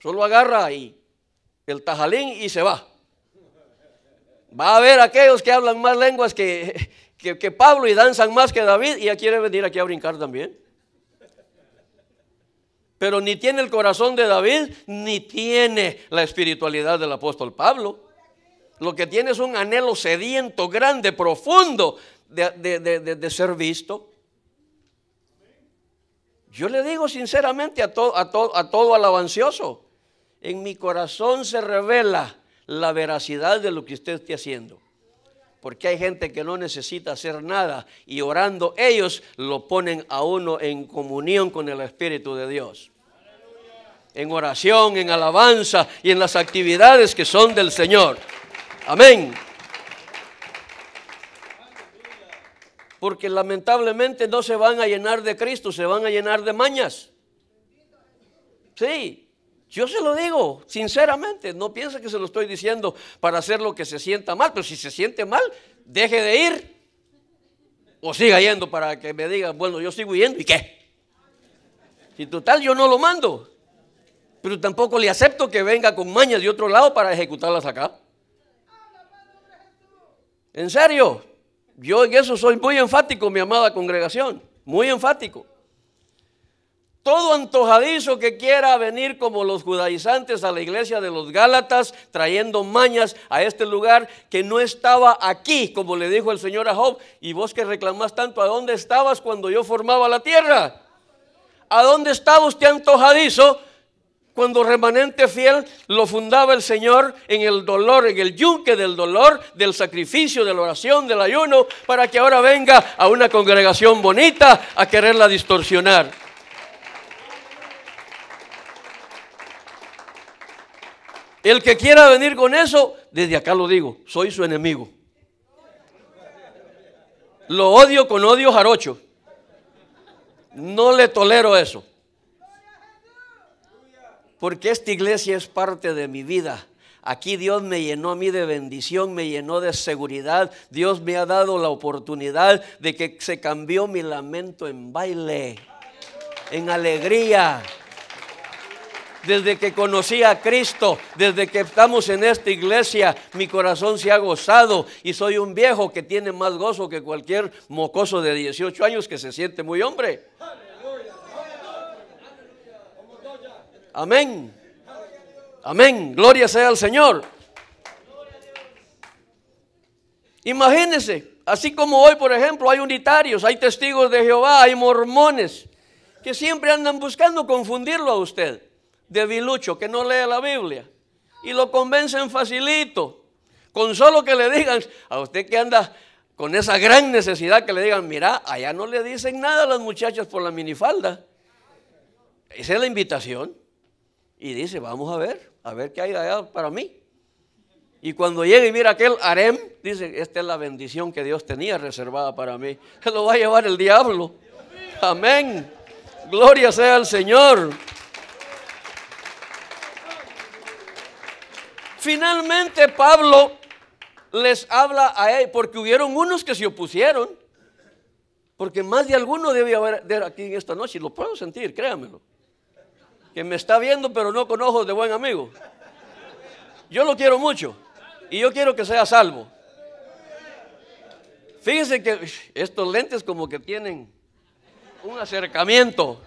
Solo agarra ahí el tajalín y se va. Va a haber aquellos que hablan más lenguas que, que, Pablo y danzan más que David y ya quiere venir aquí a brincar también. Pero ni tiene el corazón de David, ni tiene la espiritualidad del apóstol Pablo. Lo que tiene es un anhelo sediento, grande, profundo de, ser visto. Yo le digo sinceramente a, a, a todo alabancioso, en mi corazón se revela la veracidad de lo que usted esté haciendo. Porque hay gente que no necesita hacer nada y orando ellos lo ponen a uno en comunión con el Espíritu de Dios. En oración, en alabanza y en las actividades que son del Señor. Amén. Porque lamentablemente no se van a llenar de Cristo, se van a llenar de mañas. Sí, yo se lo digo, sinceramente, no piensa que se lo estoy diciendo para hacer lo que se sienta mal, pero si se siente mal, deje de ir o siga yendo para que me diga, bueno, yo sigo yendo y qué. Si total yo no lo mando, pero tampoco le acepto que venga con mañas de otro lado para ejecutarlas acá. En serio, yo en eso soy muy enfático, mi amada congregación, muy enfático todo antojadizo que quiera venir como los judaizantes a la iglesia de los Gálatas, trayendo mañas a este lugar que no estaba aquí, como le dijo el Señor a Job, y vos que reclamás tanto, ¿a dónde estabas cuando yo formaba la tierra? ¿A dónde estaba usted antojadizo? Cuando remanente fiel lo fundaba el Señor en el dolor, en el yunque del dolor, del sacrificio, de la oración, del ayuno, para que ahora venga a una congregación bonita a quererla distorsionar. El que quiera venir con eso, desde acá lo digo, soy su enemigo. Lo odio con odio jarocho. No le tolero eso. Porque esta iglesia es parte de mi vida. Aquí Dios me llenó a mí de bendición, me llenó de seguridad. Dios me ha dado la oportunidad de que se cambió mi lamento en baile, en alegría desde que conocí a Cristo, desde que estamos en esta iglesia, mi corazón se ha gozado y soy un viejo que tiene más gozo que cualquier mocoso de 18 años que se siente muy hombre. Amén. Amén. Gloria sea al Señor. Imagínense, así como hoy, por ejemplo, hay unitarios, hay testigos de Jehová, hay mormones, que siempre andan buscando confundirlo a usted debilucho que no lee la Biblia y lo convencen facilito. Con solo que le digan, a usted que anda con esa gran necesidad que le digan, mira, allá no le dicen nada a las muchachas por la minifalda. Esa es la invitación. Y dice, vamos a ver, a ver qué hay allá para mí. Y cuando llega y mira aquel harem, dice, esta es la bendición que Dios tenía reservada para mí. Lo va a llevar el diablo. Amén. Gloria sea al Señor. Finalmente Pablo les habla a él, porque hubieron unos que se opusieron, porque más de alguno debía haber aquí en esta noche, y lo puedo sentir, créanmelo, que me está viendo pero no con ojos de buen amigo. Yo lo quiero mucho y yo quiero que sea salvo. Fíjense que estos lentes como que tienen un acercamiento.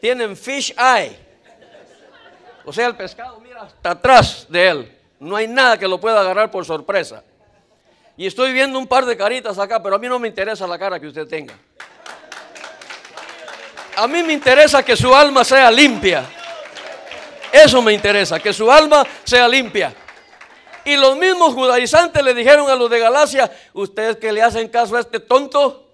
Tienen fish eye. O sea, el pescado mira hasta atrás de él. No hay nada que lo pueda agarrar por sorpresa. Y estoy viendo un par de caritas acá, pero a mí no me interesa la cara que usted tenga. A mí me interesa que su alma sea limpia. Eso me interesa, que su alma sea limpia. Y los mismos judaizantes le dijeron a los de Galacia, ustedes que le hacen caso a este tonto,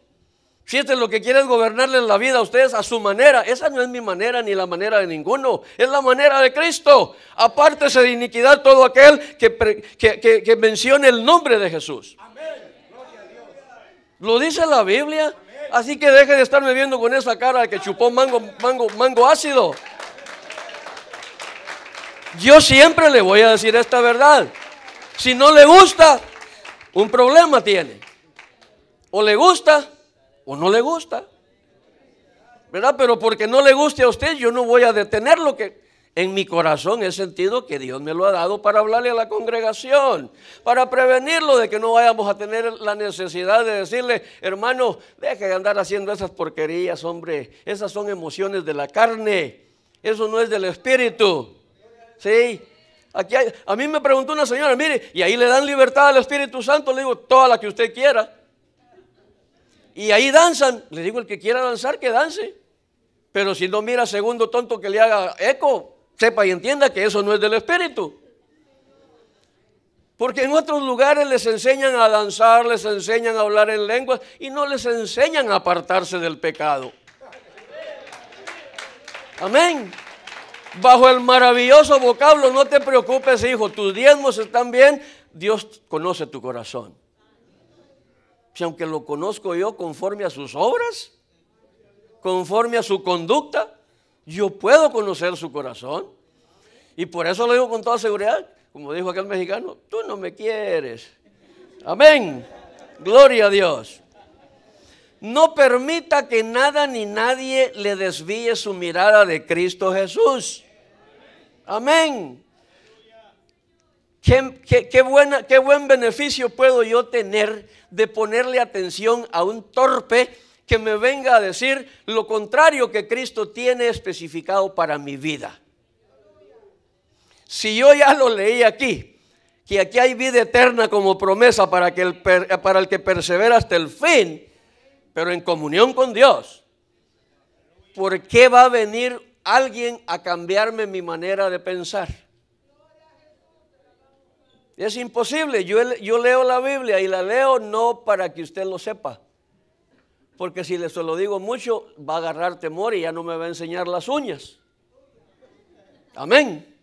si este es lo que quiere es gobernarles la vida a ustedes a su manera, esa no es mi manera ni la manera de ninguno, es la manera de Cristo. Apártese de iniquidad todo aquel que, que, mencione el nombre de Jesús. Lo dice la Biblia. Así que deje de estarme viendo con esa cara que chupó mango, mango, mango ácido. Yo siempre le voy a decir esta verdad. Si no le gusta, un problema tiene. O le gusta o no le gusta. ¿Verdad? Pero porque no le guste a usted, yo no voy a detener lo que en mi corazón he sentido que Dios me lo ha dado para hablarle a la congregación, para prevenirlo de que no vayamos a tener la necesidad de decirle, hermano, deje de andar haciendo esas porquerías, hombre, esas son emociones de la carne, eso no es del espíritu. ¿Sí? Aquí a mí me preguntó una señora, mire, y ahí le dan libertad al Espíritu Santo, le digo, toda la que usted quiera. Y ahí danzan, le digo, el que quiera danzar, que dance. Pero si no mira segundo tonto que le haga eco, sepa y entienda que eso no es del Espíritu. Porque en otros lugares les enseñan a danzar, les enseñan a hablar en lenguas y no les enseñan a apartarse del pecado. Amén. Bajo el maravilloso vocablo, no te preocupes, hijo, tus diezmos están bien, Dios conoce tu corazón. Si aunque lo conozco yo conforme a sus obras, conforme a su conducta, yo puedo conocer su corazón. Y por eso lo digo con toda seguridad, como dijo aquel mexicano, tú no me quieres. Amén. Gloria a Dios. No permita que nada ni nadie le desvíe su mirada de Cristo Jesús. Amén. Qué, buena, qué buen beneficio puedo yo tener de ponerle atención a un torpe que me venga a decir lo contrario que Cristo tiene especificado para mi vida. Si yo ya lo leí aquí, que aquí hay vida eterna como promesa para, que el, para el que persevera hasta el fin, pero en comunión con Dios, ¿por qué va a venir alguien a cambiarme mi manera de pensar? Es imposible. Yo, yo leo la Biblia y la leo no para que usted lo sepa porque si le se lo digo mucho, va a agarrar temor y ya no me va a enseñar las uñas. Amén.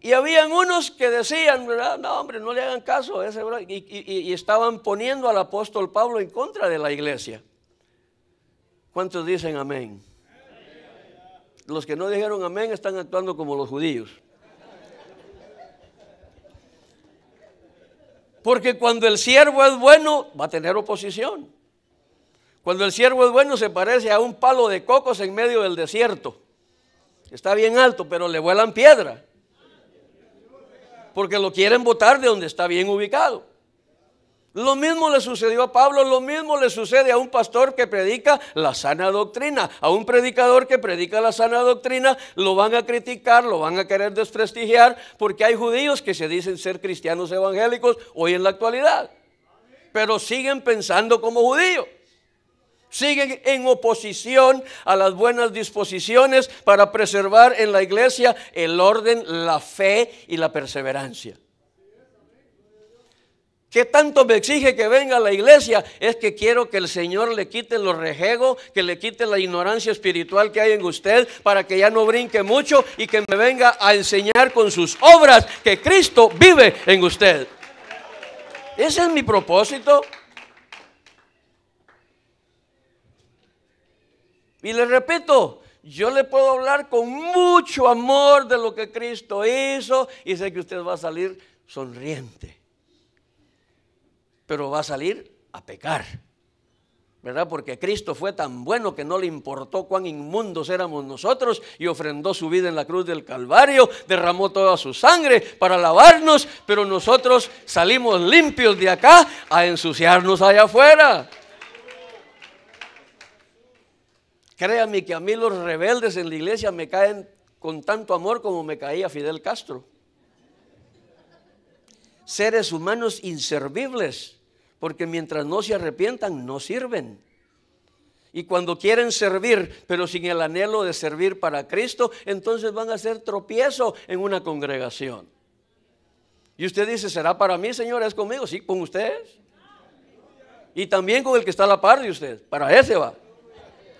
Y habían unos que decían, ¿verdad? No, hombre, no le hagan caso y, y, estaban poniendo al apóstol Pablo en contra de la iglesia. ¿Cuántos dicen amén? Los que no dijeron amén están actuando como los judíos. Porque cuando el siervo es bueno, va a tener oposición. Cuando el siervo es bueno, se parece a un palo de cocos en medio del desierto. Está bien alto, pero le vuelan piedra. Porque lo quieren botar de donde está bien ubicado. Lo mismo le sucedió a Pablo, lo mismo le sucede a un pastor que predica la sana doctrina, a un predicador que predica la sana doctrina, lo van a criticar, lo van a querer desprestigiar, porque hay judíos que se dicen ser cristianos evangélicos hoy en la actualidad, pero siguen pensando como judíos. Siguen en oposición a las buenas disposiciones para preservar en la iglesia el orden, la fe y la perseverancia. ¿Qué tanto me exige que venga a la iglesia? Es que quiero que el Señor le quite los rejegos, que le quite la ignorancia espiritual que hay en usted, para que ya no brinque mucho y que me venga a enseñar con sus obras que Cristo vive en usted. Ese es mi propósito. Y le repito, yo le puedo hablar con mucho amor de lo que Cristo hizo y sé que usted va a salir sonriente pero va a salir a pecar. ¿Verdad? Porque Cristo fue tan bueno que no le importó cuán inmundos éramos nosotros y ofrendó su vida en la cruz del Calvario, derramó toda su sangre para lavarnos, pero nosotros salimos limpios de acá a ensuciarnos allá afuera. Créame que a mí los rebeldes en la iglesia me caen con tanto amor como me caía Fidel Castro. Seres humanos inservibles porque mientras no se arrepientan, no sirven. Y cuando quieren servir, pero sin el anhelo de servir para Cristo, entonces van a ser tropiezo en una congregación. Y usted dice, ¿será para mí, Señor? ¿Es conmigo? Sí, con ustedes. Y también con el que está a la par de usted. Para ese va.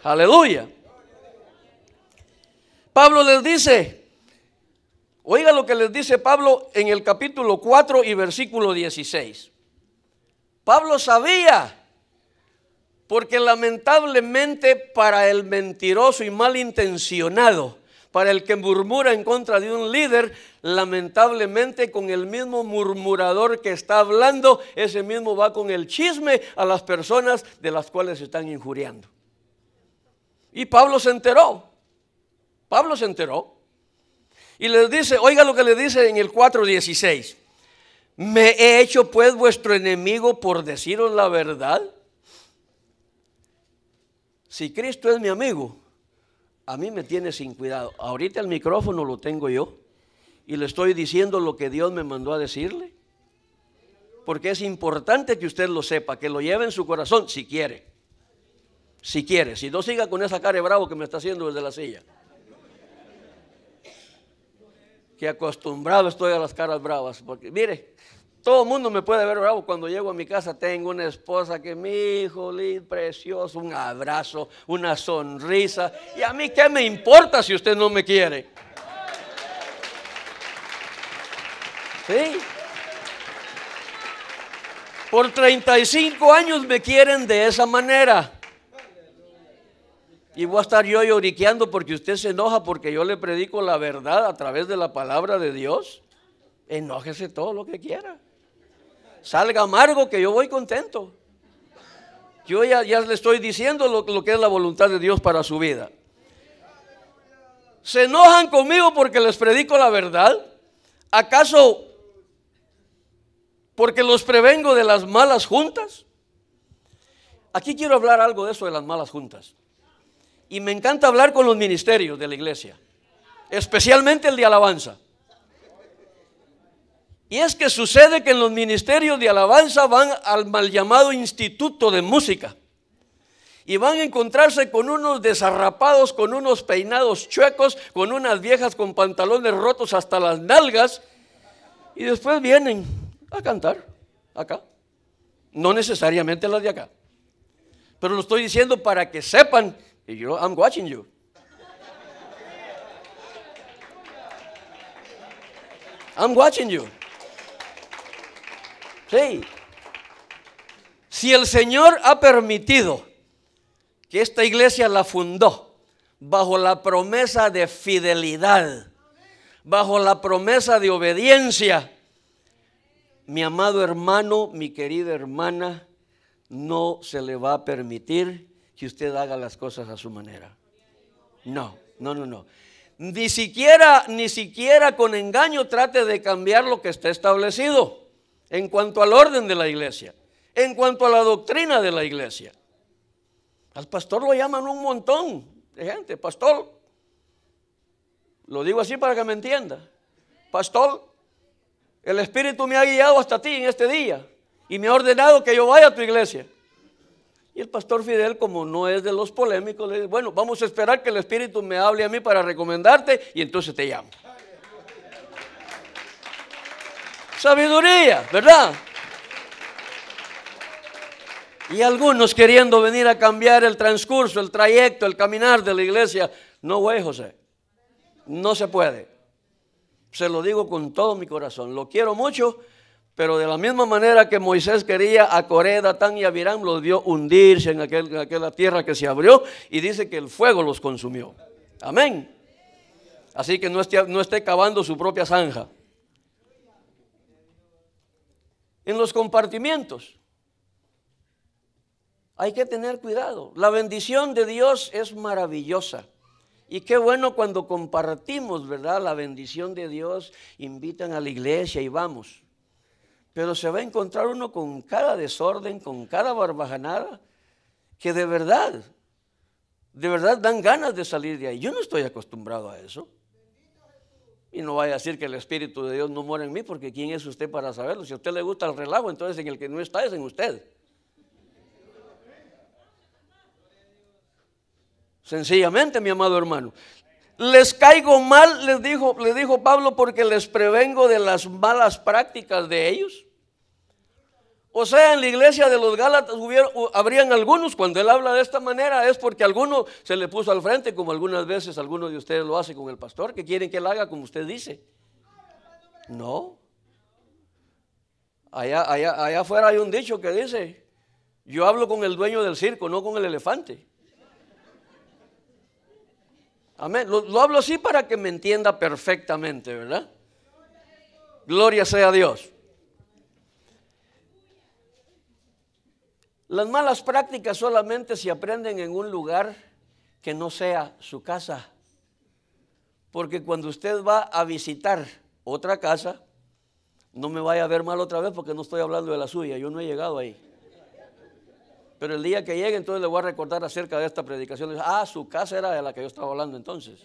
Aleluya. Pablo les dice, oiga lo que les dice Pablo en el capítulo 4 y versículo 16. Pablo sabía, porque lamentablemente para el mentiroso y malintencionado, Para el que murmura en contra de un líder, lamentablemente con el mismo murmurador que está hablando, ese mismo va con el chisme a las personas de las cuales se están injuriando. Y Pablo se enteró. Pablo se enteró. Y les dice, oiga lo que le dice en el 4.16. ¿Me he hecho pues vuestro enemigo por deciros la verdad? Si Cristo es mi amigo, a mí me tiene sin cuidado. Ahorita el micrófono lo tengo yo y le estoy diciendo lo que Dios me mandó a decirle. Porque es importante que usted lo sepa, que lo lleve en su corazón si quiere. Si quiere, si no siga con esa cara de bravo que me está haciendo desde la silla. Que acostumbrado estoy a las caras bravas. Porque mire, todo el mundo me puede ver bravo cuando llego a mi casa. Tengo una esposa que mi hijo, lindo, precioso, un abrazo, una sonrisa. ¿Y a mí qué me importa si usted no me quiere? ¿Sí? Por 35 años me quieren de esa manera. Y voy a estar yo lloriqueando porque usted se enoja porque yo le predico la verdad a través de la palabra de Dios. Enójese todo lo que quiera salga amargo que yo voy contento. Yo ya, le estoy diciendo lo, lo que es la voluntad de Dios para su vida. ¿Se enojan conmigo porque les predico la verdad? ¿Acaso porque los prevengo de las malas juntas? Aquí quiero hablar algo de eso de las malas juntas. Y me encanta hablar con los ministerios de la iglesia, especialmente el de alabanza. Y es que sucede que en los ministerios de alabanza van al mal llamado instituto de música. Y van a encontrarse con unos desarrapados, con unos peinados chuecos, con unas viejas con pantalones rotos hasta las nalgas. Y después vienen a cantar acá. No necesariamente las de acá. Pero lo estoy diciendo para que sepan, y yo, I'm watching you. I'm watching you. Sí. Si el Señor ha permitido que esta iglesia la fundó bajo la promesa de fidelidad, bajo la promesa de obediencia, mi amado hermano, mi querida hermana, no se le va a permitir que usted haga las cosas a su manera. No, no, no, no. Ni siquiera, ni siquiera con engaño trate de cambiar lo que está establecido en cuanto al orden de la iglesia, en cuanto a la doctrina de la iglesia. Al pastor lo llaman un montón de gente, pastor. Lo digo así para que me entienda. Pastor, el Espíritu me ha guiado hasta ti en este día y me ha ordenado que yo vaya a tu iglesia. Y el pastor Fidel, como no es de los polémicos, le dice, bueno, vamos a esperar que el Espíritu me hable a mí para recomendarte y entonces te llamo. Sabiduría, ¿verdad? Y algunos queriendo venir a cambiar el transcurso, el trayecto, el caminar de la iglesia. No, güey, José. No se puede. Se lo digo con todo mi corazón. Lo quiero mucho, pero de la misma manera que Moisés quería a Coré, Datán y Abiram, los vio hundirse en, en aquella tierra que se abrió y dice que el fuego los consumió. Amén. Así que no esté, no esté cavando su propia zanja en los compartimientos. Hay que tener cuidado. La bendición de Dios es maravillosa. Y qué bueno cuando compartimos, ¿verdad? La bendición de Dios, invitan a la iglesia y vamos. Pero se va a encontrar uno con cada desorden, con cada barbajanada, que de verdad, de verdad dan ganas de salir de ahí. Yo no estoy acostumbrado a eso. Y no vaya a decir que el Espíritu de Dios no muere en mí, porque ¿quién es usted para saberlo? Si a usted le gusta el relajo, entonces en el que no está es en usted. Sencillamente, mi amado hermano. Les caigo mal, les dijo, les dijo Pablo, porque les prevengo de las malas prácticas de ellos. O sea, en la iglesia de los Gálatas habrían algunos, cuando él habla de esta manera, es porque alguno se le puso al frente, como algunas veces algunos de ustedes lo hacen con el pastor, que quieren que él haga como usted dice. No. Allá, allá, allá afuera hay un dicho que dice, yo hablo con el dueño del circo, no con el elefante. Amén. Lo, lo hablo así para que me entienda perfectamente, ¿verdad? Gloria sea a Dios. Las malas prácticas solamente se aprenden en un lugar que no sea su casa. Porque cuando usted va a visitar otra casa, no me vaya a ver mal otra vez porque no estoy hablando de la suya, yo no he llegado ahí. Pero el día que llegue, entonces le voy a recordar acerca de esta predicación. Ah, su casa era de la que yo estaba hablando entonces.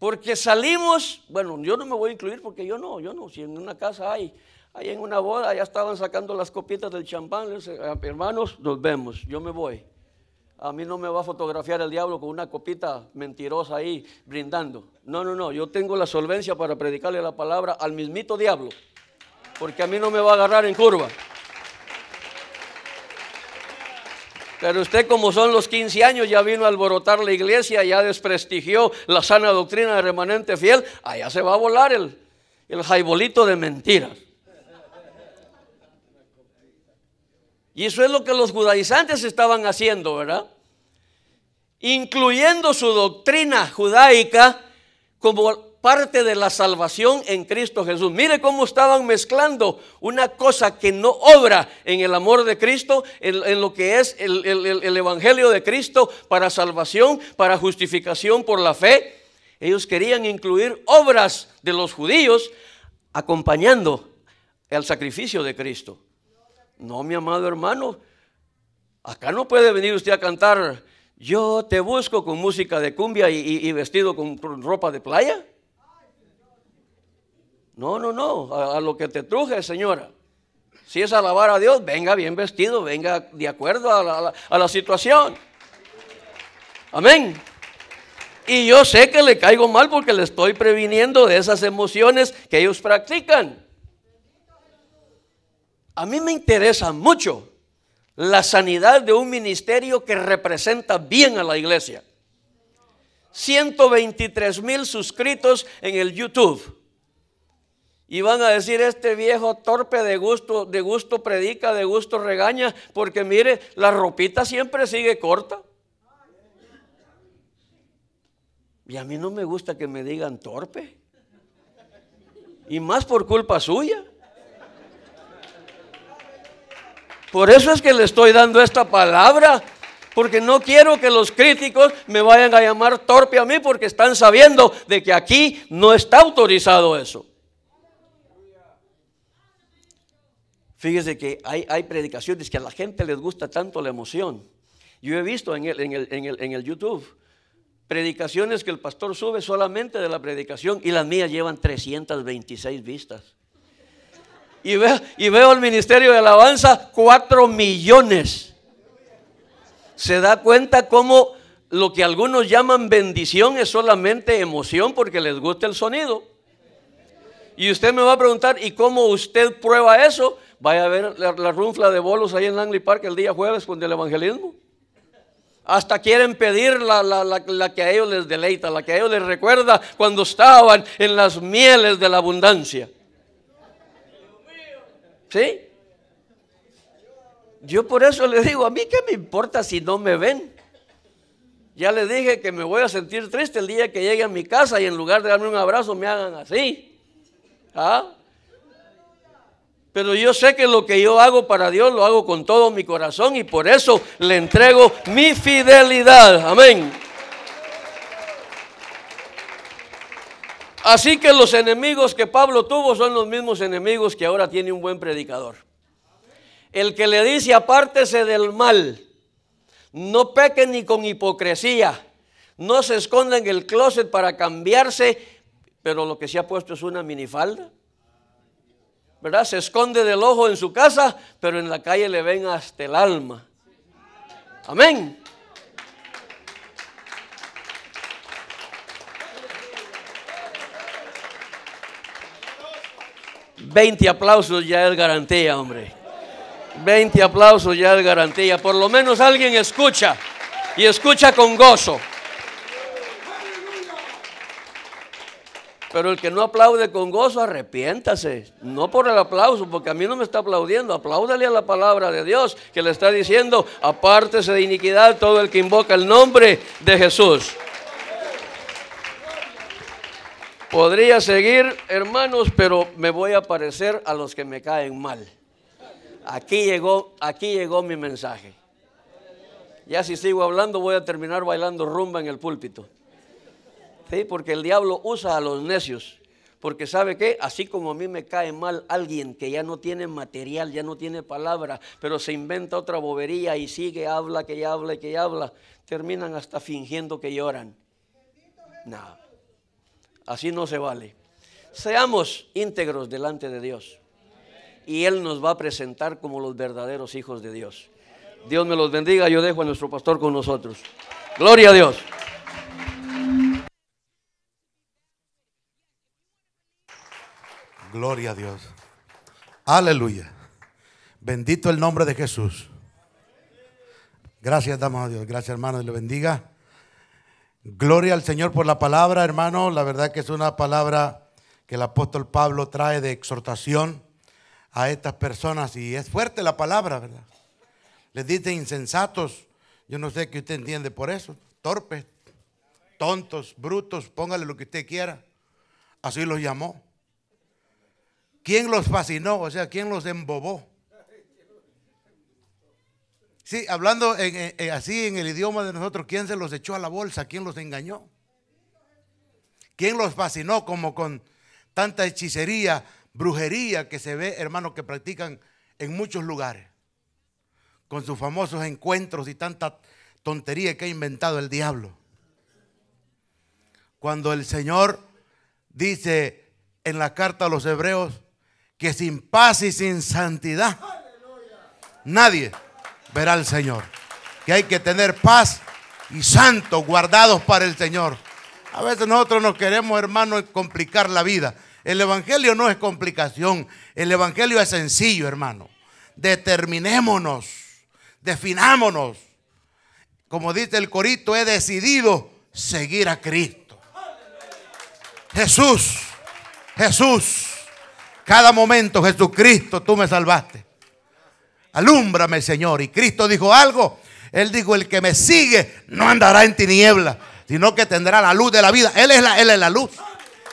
Porque salimos, bueno, yo no me voy a incluir porque yo no, yo no, si en una casa hay, hay en una boda, ya estaban sacando las copitas del champán, ah, hermanos, nos vemos, yo me voy. A mí no me va a fotografiar el diablo con una copita mentirosa ahí brindando. No, no, no, yo tengo la solvencia para predicarle la palabra al mismito diablo, porque a mí no me va a agarrar en curva. Pero usted como son los 15 años ya vino a alborotar la iglesia, ya desprestigió la sana doctrina de remanente fiel, allá se va a volar el, el jaibolito de mentiras. Y eso es lo que los judaizantes estaban haciendo, ¿verdad? Incluyendo su doctrina judaica como parte de la salvación en Cristo Jesús. Mire cómo estaban mezclando una cosa que no obra en el amor de Cristo, en, lo que es el, el Evangelio de Cristo para salvación, para justificación por la fe. Ellos querían incluir obras de los judíos acompañando el sacrificio de Cristo. No, mi amado hermano, acá no puede venir usted a cantar, yo te busco con música de cumbia y, vestido con ropa de playa. No, no, no, a, lo que te truje, señora. Si es alabar a Dios, venga bien vestido, venga de acuerdo a la, situación. Amén. Y yo sé que le caigo mal porque le estoy previniendo de esas emociones que ellos practican. A mí me interesa mucho la sanidad de un ministerio que representa bien a la iglesia. 123 mil suscritos en el YouTube. Y van a decir, este viejo torpe de gusto, de gusto predica, de gusto regaña, porque mire, la ropita siempre sigue corta. Y a mí no me gusta que me digan torpe. Y más por culpa suya. Por eso es que le estoy dando esta palabra. Porque no quiero que los críticos me vayan a llamar torpe a mí porque están sabiendo de que aquí no está autorizado eso. Fíjese que hay, predicaciones que a la gente les gusta tanto la emoción. Yo he visto en el, en, el, en, el, en el, YouTube predicaciones que el pastor sube solamente de la predicación y las mías llevan 326 vistas. Y veo, y veo el ministerio de alabanza 4 millones. Se da cuenta cómo lo que algunos llaman bendición es solamente emoción porque les gusta el sonido. Y usted me va a preguntar, ¿y cómo usted prueba eso? Vaya a ver la, runfla de bolos ahí en Langley Park el día jueves con el evangelismo. Hasta quieren pedir la, la, que a ellos les deleita, la que a ellos les recuerda cuando estaban en las mieles de la abundancia. ¿Sí? Yo por eso le digo, a mí qué me importa si no me ven. Ya le dije que me voy a sentir triste el día que llegue a mi casa y en lugar de darme un abrazo me hagan así. ¿Ah? Pero yo sé que lo que yo hago para Dios lo hago con todo mi corazón y por eso le entrego mi fidelidad. Amén. Así que los enemigos que Pablo tuvo son los mismos enemigos que ahora tiene un buen predicador. El que le dice apártese del mal, no peque ni con hipocresía, no se esconda en el closet para cambiarse, pero lo que se ha puesto es una minifalda. ¿verdad? Se esconde del ojo en su casa, pero en la calle le ven hasta el alma. Amén. Veinte aplausos ya es garantía, hombre. Veinte aplausos ya es garantía. Por lo menos alguien escucha y escucha con gozo. Pero el que no aplaude con gozo, arrepiéntase. No por el aplauso, porque a mí no me está aplaudiendo. Apláudale a la palabra de Dios que le está diciendo, apártese de iniquidad todo el que invoca el nombre de Jesús. Podría seguir, hermanos, pero me voy a parecer a los que me caen mal. Aquí llegó, aquí llegó mi mensaje. Ya si sigo hablando voy a terminar bailando rumba en el púlpito. ¿Sí? Porque el diablo usa a los necios. Porque sabe que así como a mí me cae mal alguien que ya no tiene material, ya no tiene palabra, pero se inventa otra bobería y sigue, habla, que habla y que habla, terminan hasta fingiendo que lloran. No, así no se vale. Seamos íntegros delante de Dios. Y Él nos va a presentar como los verdaderos hijos de Dios. Dios me los bendiga. Yo dejo a nuestro pastor con nosotros. Gloria a Dios. Gloria a Dios. Aleluya. Bendito el nombre de Jesús. Gracias, damos a Dios. Gracias, hermano. le bendiga. Gloria al Señor por la palabra, hermano. La verdad que es una palabra que el apóstol Pablo trae de exhortación a estas personas y es fuerte la palabra, ¿verdad? Les dice insensatos. Yo no sé qué usted entiende por eso. Torpes, tontos, brutos, póngale lo que usted quiera. Así los llamó. ¿Quién los fascinó? O sea, ¿quién los embobó? Sí, hablando así en el idioma de nosotros, ¿quién se los echó a la bolsa? ¿Quién los engañó? ¿Quién los fascinó como con tanta hechicería, brujería que se ve, hermanos, que practican en muchos lugares? Con sus famosos encuentros y tanta tontería que ha inventado el diablo. Cuando el Señor dice en la carta a los hebreos que sin paz y sin santidad nadie verá al Señor. Que hay que tener paz y santos guardados para el Señor. A veces nosotros nos queremos, hermano, complicar la vida. El Evangelio no es complicación. El Evangelio es sencillo, hermano. Determinémonos, definámonos. Como dice el corito, he decidido seguir a Cristo. Jesús, Jesús, cada momento Jesucristo, tú me salvaste. Alúmbrame, Señor. Y Cristo dijo algo. Él dijo, el que me sigue no andará en tinieblas, sino que tendrá la luz de la vida. Él es la, él es la luz.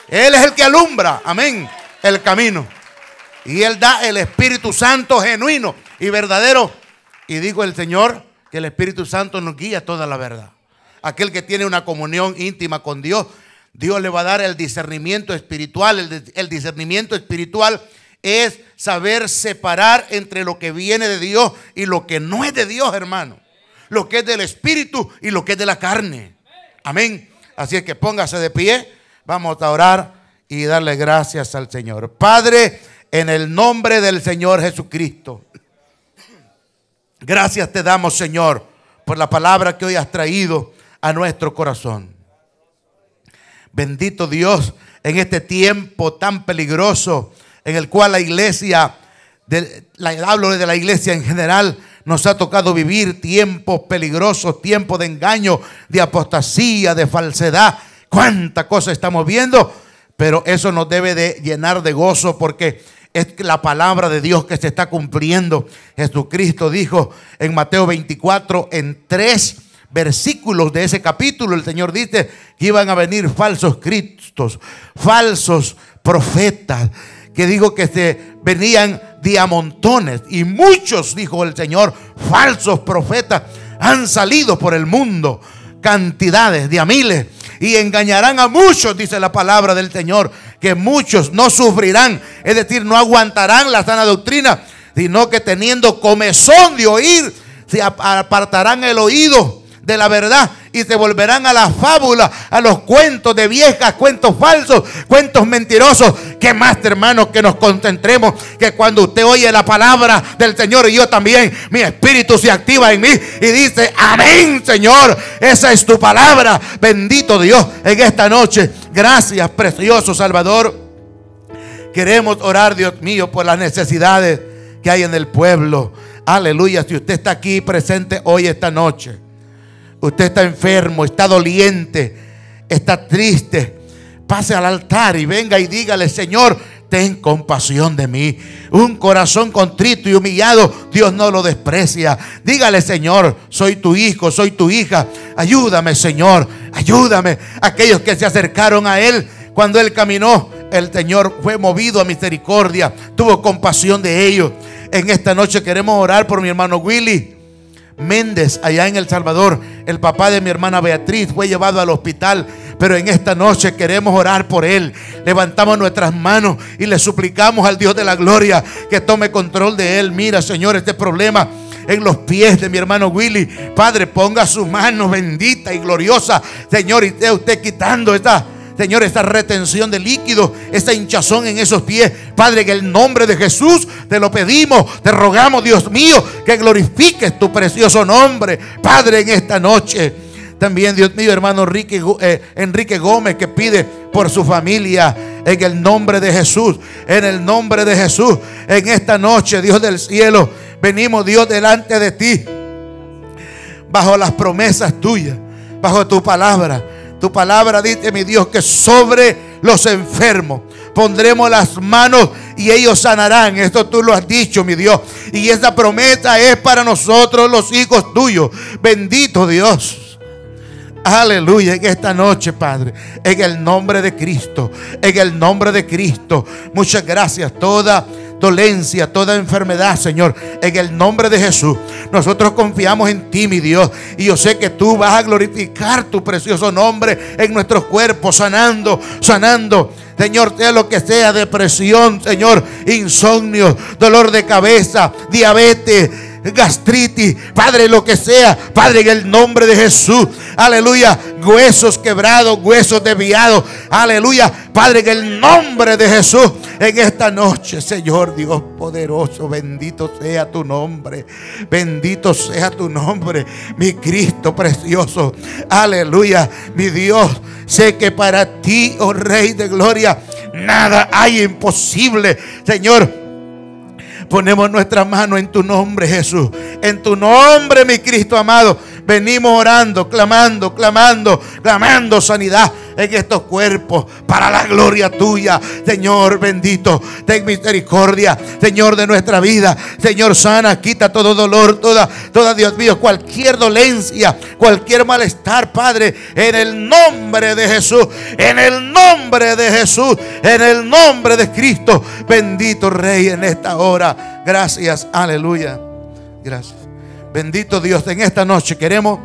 Él es el que alumbra, amén, el camino. Y Él da el Espíritu Santo genuino y verdadero. Y dijo el Señor que el Espíritu Santo nos guía toda la verdad. Aquel que tiene una comunión íntima con Dios, Dios le va a dar el discernimiento espiritual. El discernimiento espiritual es saber separar entre lo que viene de Dios y lo que no es de Dios, hermano. Lo que es del Espíritu y lo que es de la carne. Amén. Así es que póngase de pie. Vamos a orar y darle gracias al Señor. Padre, en el nombre del Señor Jesucristo. Gracias te damos, Señor, por la palabra que hoy has traído a nuestro corazón. Bendito Dios en este tiempo tan peligroso en el cual la iglesia, hablo de la iglesia en general, nos ha tocado vivir tiempos peligrosos, tiempos de engaño, de apostasía, de falsedad. Cuánta cosa estamos viendo, pero eso nos debe de llenar de gozo porque es la palabra de Dios que se está cumpliendo. Jesucristo dijo en Mateo 24, en tres versículos de ese capítulo, el Señor dice que iban a venir falsos cristos, falsos profetas que dijo que se venían diamontones y muchos, dijo el Señor, falsos profetas han salido por el mundo, cantidades de a miles y engañarán a muchos, dice la palabra del Señor, que muchos no sufrirán, es decir, no aguantarán la sana doctrina, sino que teniendo comezón de oír, se apartarán el oído de la verdad y se volverán a la fábula, a los cuentos de viejas, cuentos falsos, cuentos mentirosos. Que más, hermanos, que nos concentremos que cuando usted oye la palabra del Señor y yo también, mi espíritu se activa en mí y dice, amén, Señor, esa es tu palabra. Bendito Dios en esta noche. Gracias, precioso Salvador. Queremos orar, Dios mío, por las necesidades que hay en el pueblo. Aleluya. Si usted está aquí presente hoy, esta noche Usted está enfermo, está doliente, está triste. pase al altar y venga y dígale, Señor, ten compasión de mí. Un corazón contrito y humillado, Dios no lo desprecia. Dígale, Señor, soy tu hijo, soy tu hija. Ayúdame, Señor, ayúdame. Aquellos que se acercaron a Él cuando Él caminó, el Señor fue movido a misericordia, tuvo compasión de ellos. En esta noche queremos orar por mi hermano Willy. Méndez, allá en El Salvador, el papá de mi hermana Beatriz, fue llevado al hospital. Pero en esta noche queremos orar por él. Levantamos nuestras manos y le suplicamos al Dios de la gloria que tome control de él. Mira, Señor, este problema en los pies de mi hermano Willy. Padre, ponga su mano bendita y gloriosa. Señor, y esté usted quitando esta Señor, esta retención de líquido, esta hinchazón en esos pies. Padre, en el nombre de Jesús te lo pedimos, te rogamos, Dios mío, que glorifiques tu precioso nombre, Padre, en esta noche. También, Dios mío, hermano Enrique, eh, Enrique Gómez, que pide por su familia en el nombre de Jesús, en el nombre de Jesús, en esta noche, Dios del cielo, venimos, Dios, delante de ti, bajo las promesas tuyas, bajo tu palabra. Tu palabra dice, mi Dios, que sobre los enfermos pondremos las manos y ellos sanarán. Esto tú lo has dicho, mi Dios. Y esa promesa es para nosotros, los hijos tuyos. Bendito Dios. Aleluya, en esta noche, Padre, en el nombre de Cristo, en el nombre de Cristo. Muchas gracias. Toda dolencia, toda enfermedad, Señor, en el nombre de Jesús. Nosotros confiamos en ti, mi Dios, y yo sé que tú vas a glorificar tu precioso nombre en nuestros cuerpos, sanando, sanando. Señor, sea lo que sea, depresión, Señor, insomnio, dolor de cabeza, diabetes, gastritis, Padre, lo que sea, Padre, en el nombre de Jesús, aleluya, huesos quebrados, huesos desviados, aleluya, Padre, en el nombre de Jesús, en esta noche, Señor Dios poderoso, bendito sea tu nombre, bendito sea tu nombre, mi Cristo precioso, aleluya, mi Dios, sé que para ti, oh Rey de Gloria, nada hay imposible, Señor. Ponemos nuestra mano en tu nombre, Jesús. En tu nombre, mi Cristo amado. Venimos orando, clamando, clamando, clamando sanidad en estos cuerpos para la gloria tuya. Señor bendito, ten misericordia, Señor de nuestra vida. Señor sana, quita todo dolor, toda, toda Dios mío, cualquier dolencia, cualquier malestar, Padre, en el nombre de Jesús, en el nombre de Jesús, en el nombre de Cristo. Bendito Rey en esta hora. Gracias, aleluya. Gracias. Bendito Dios, en esta noche queremos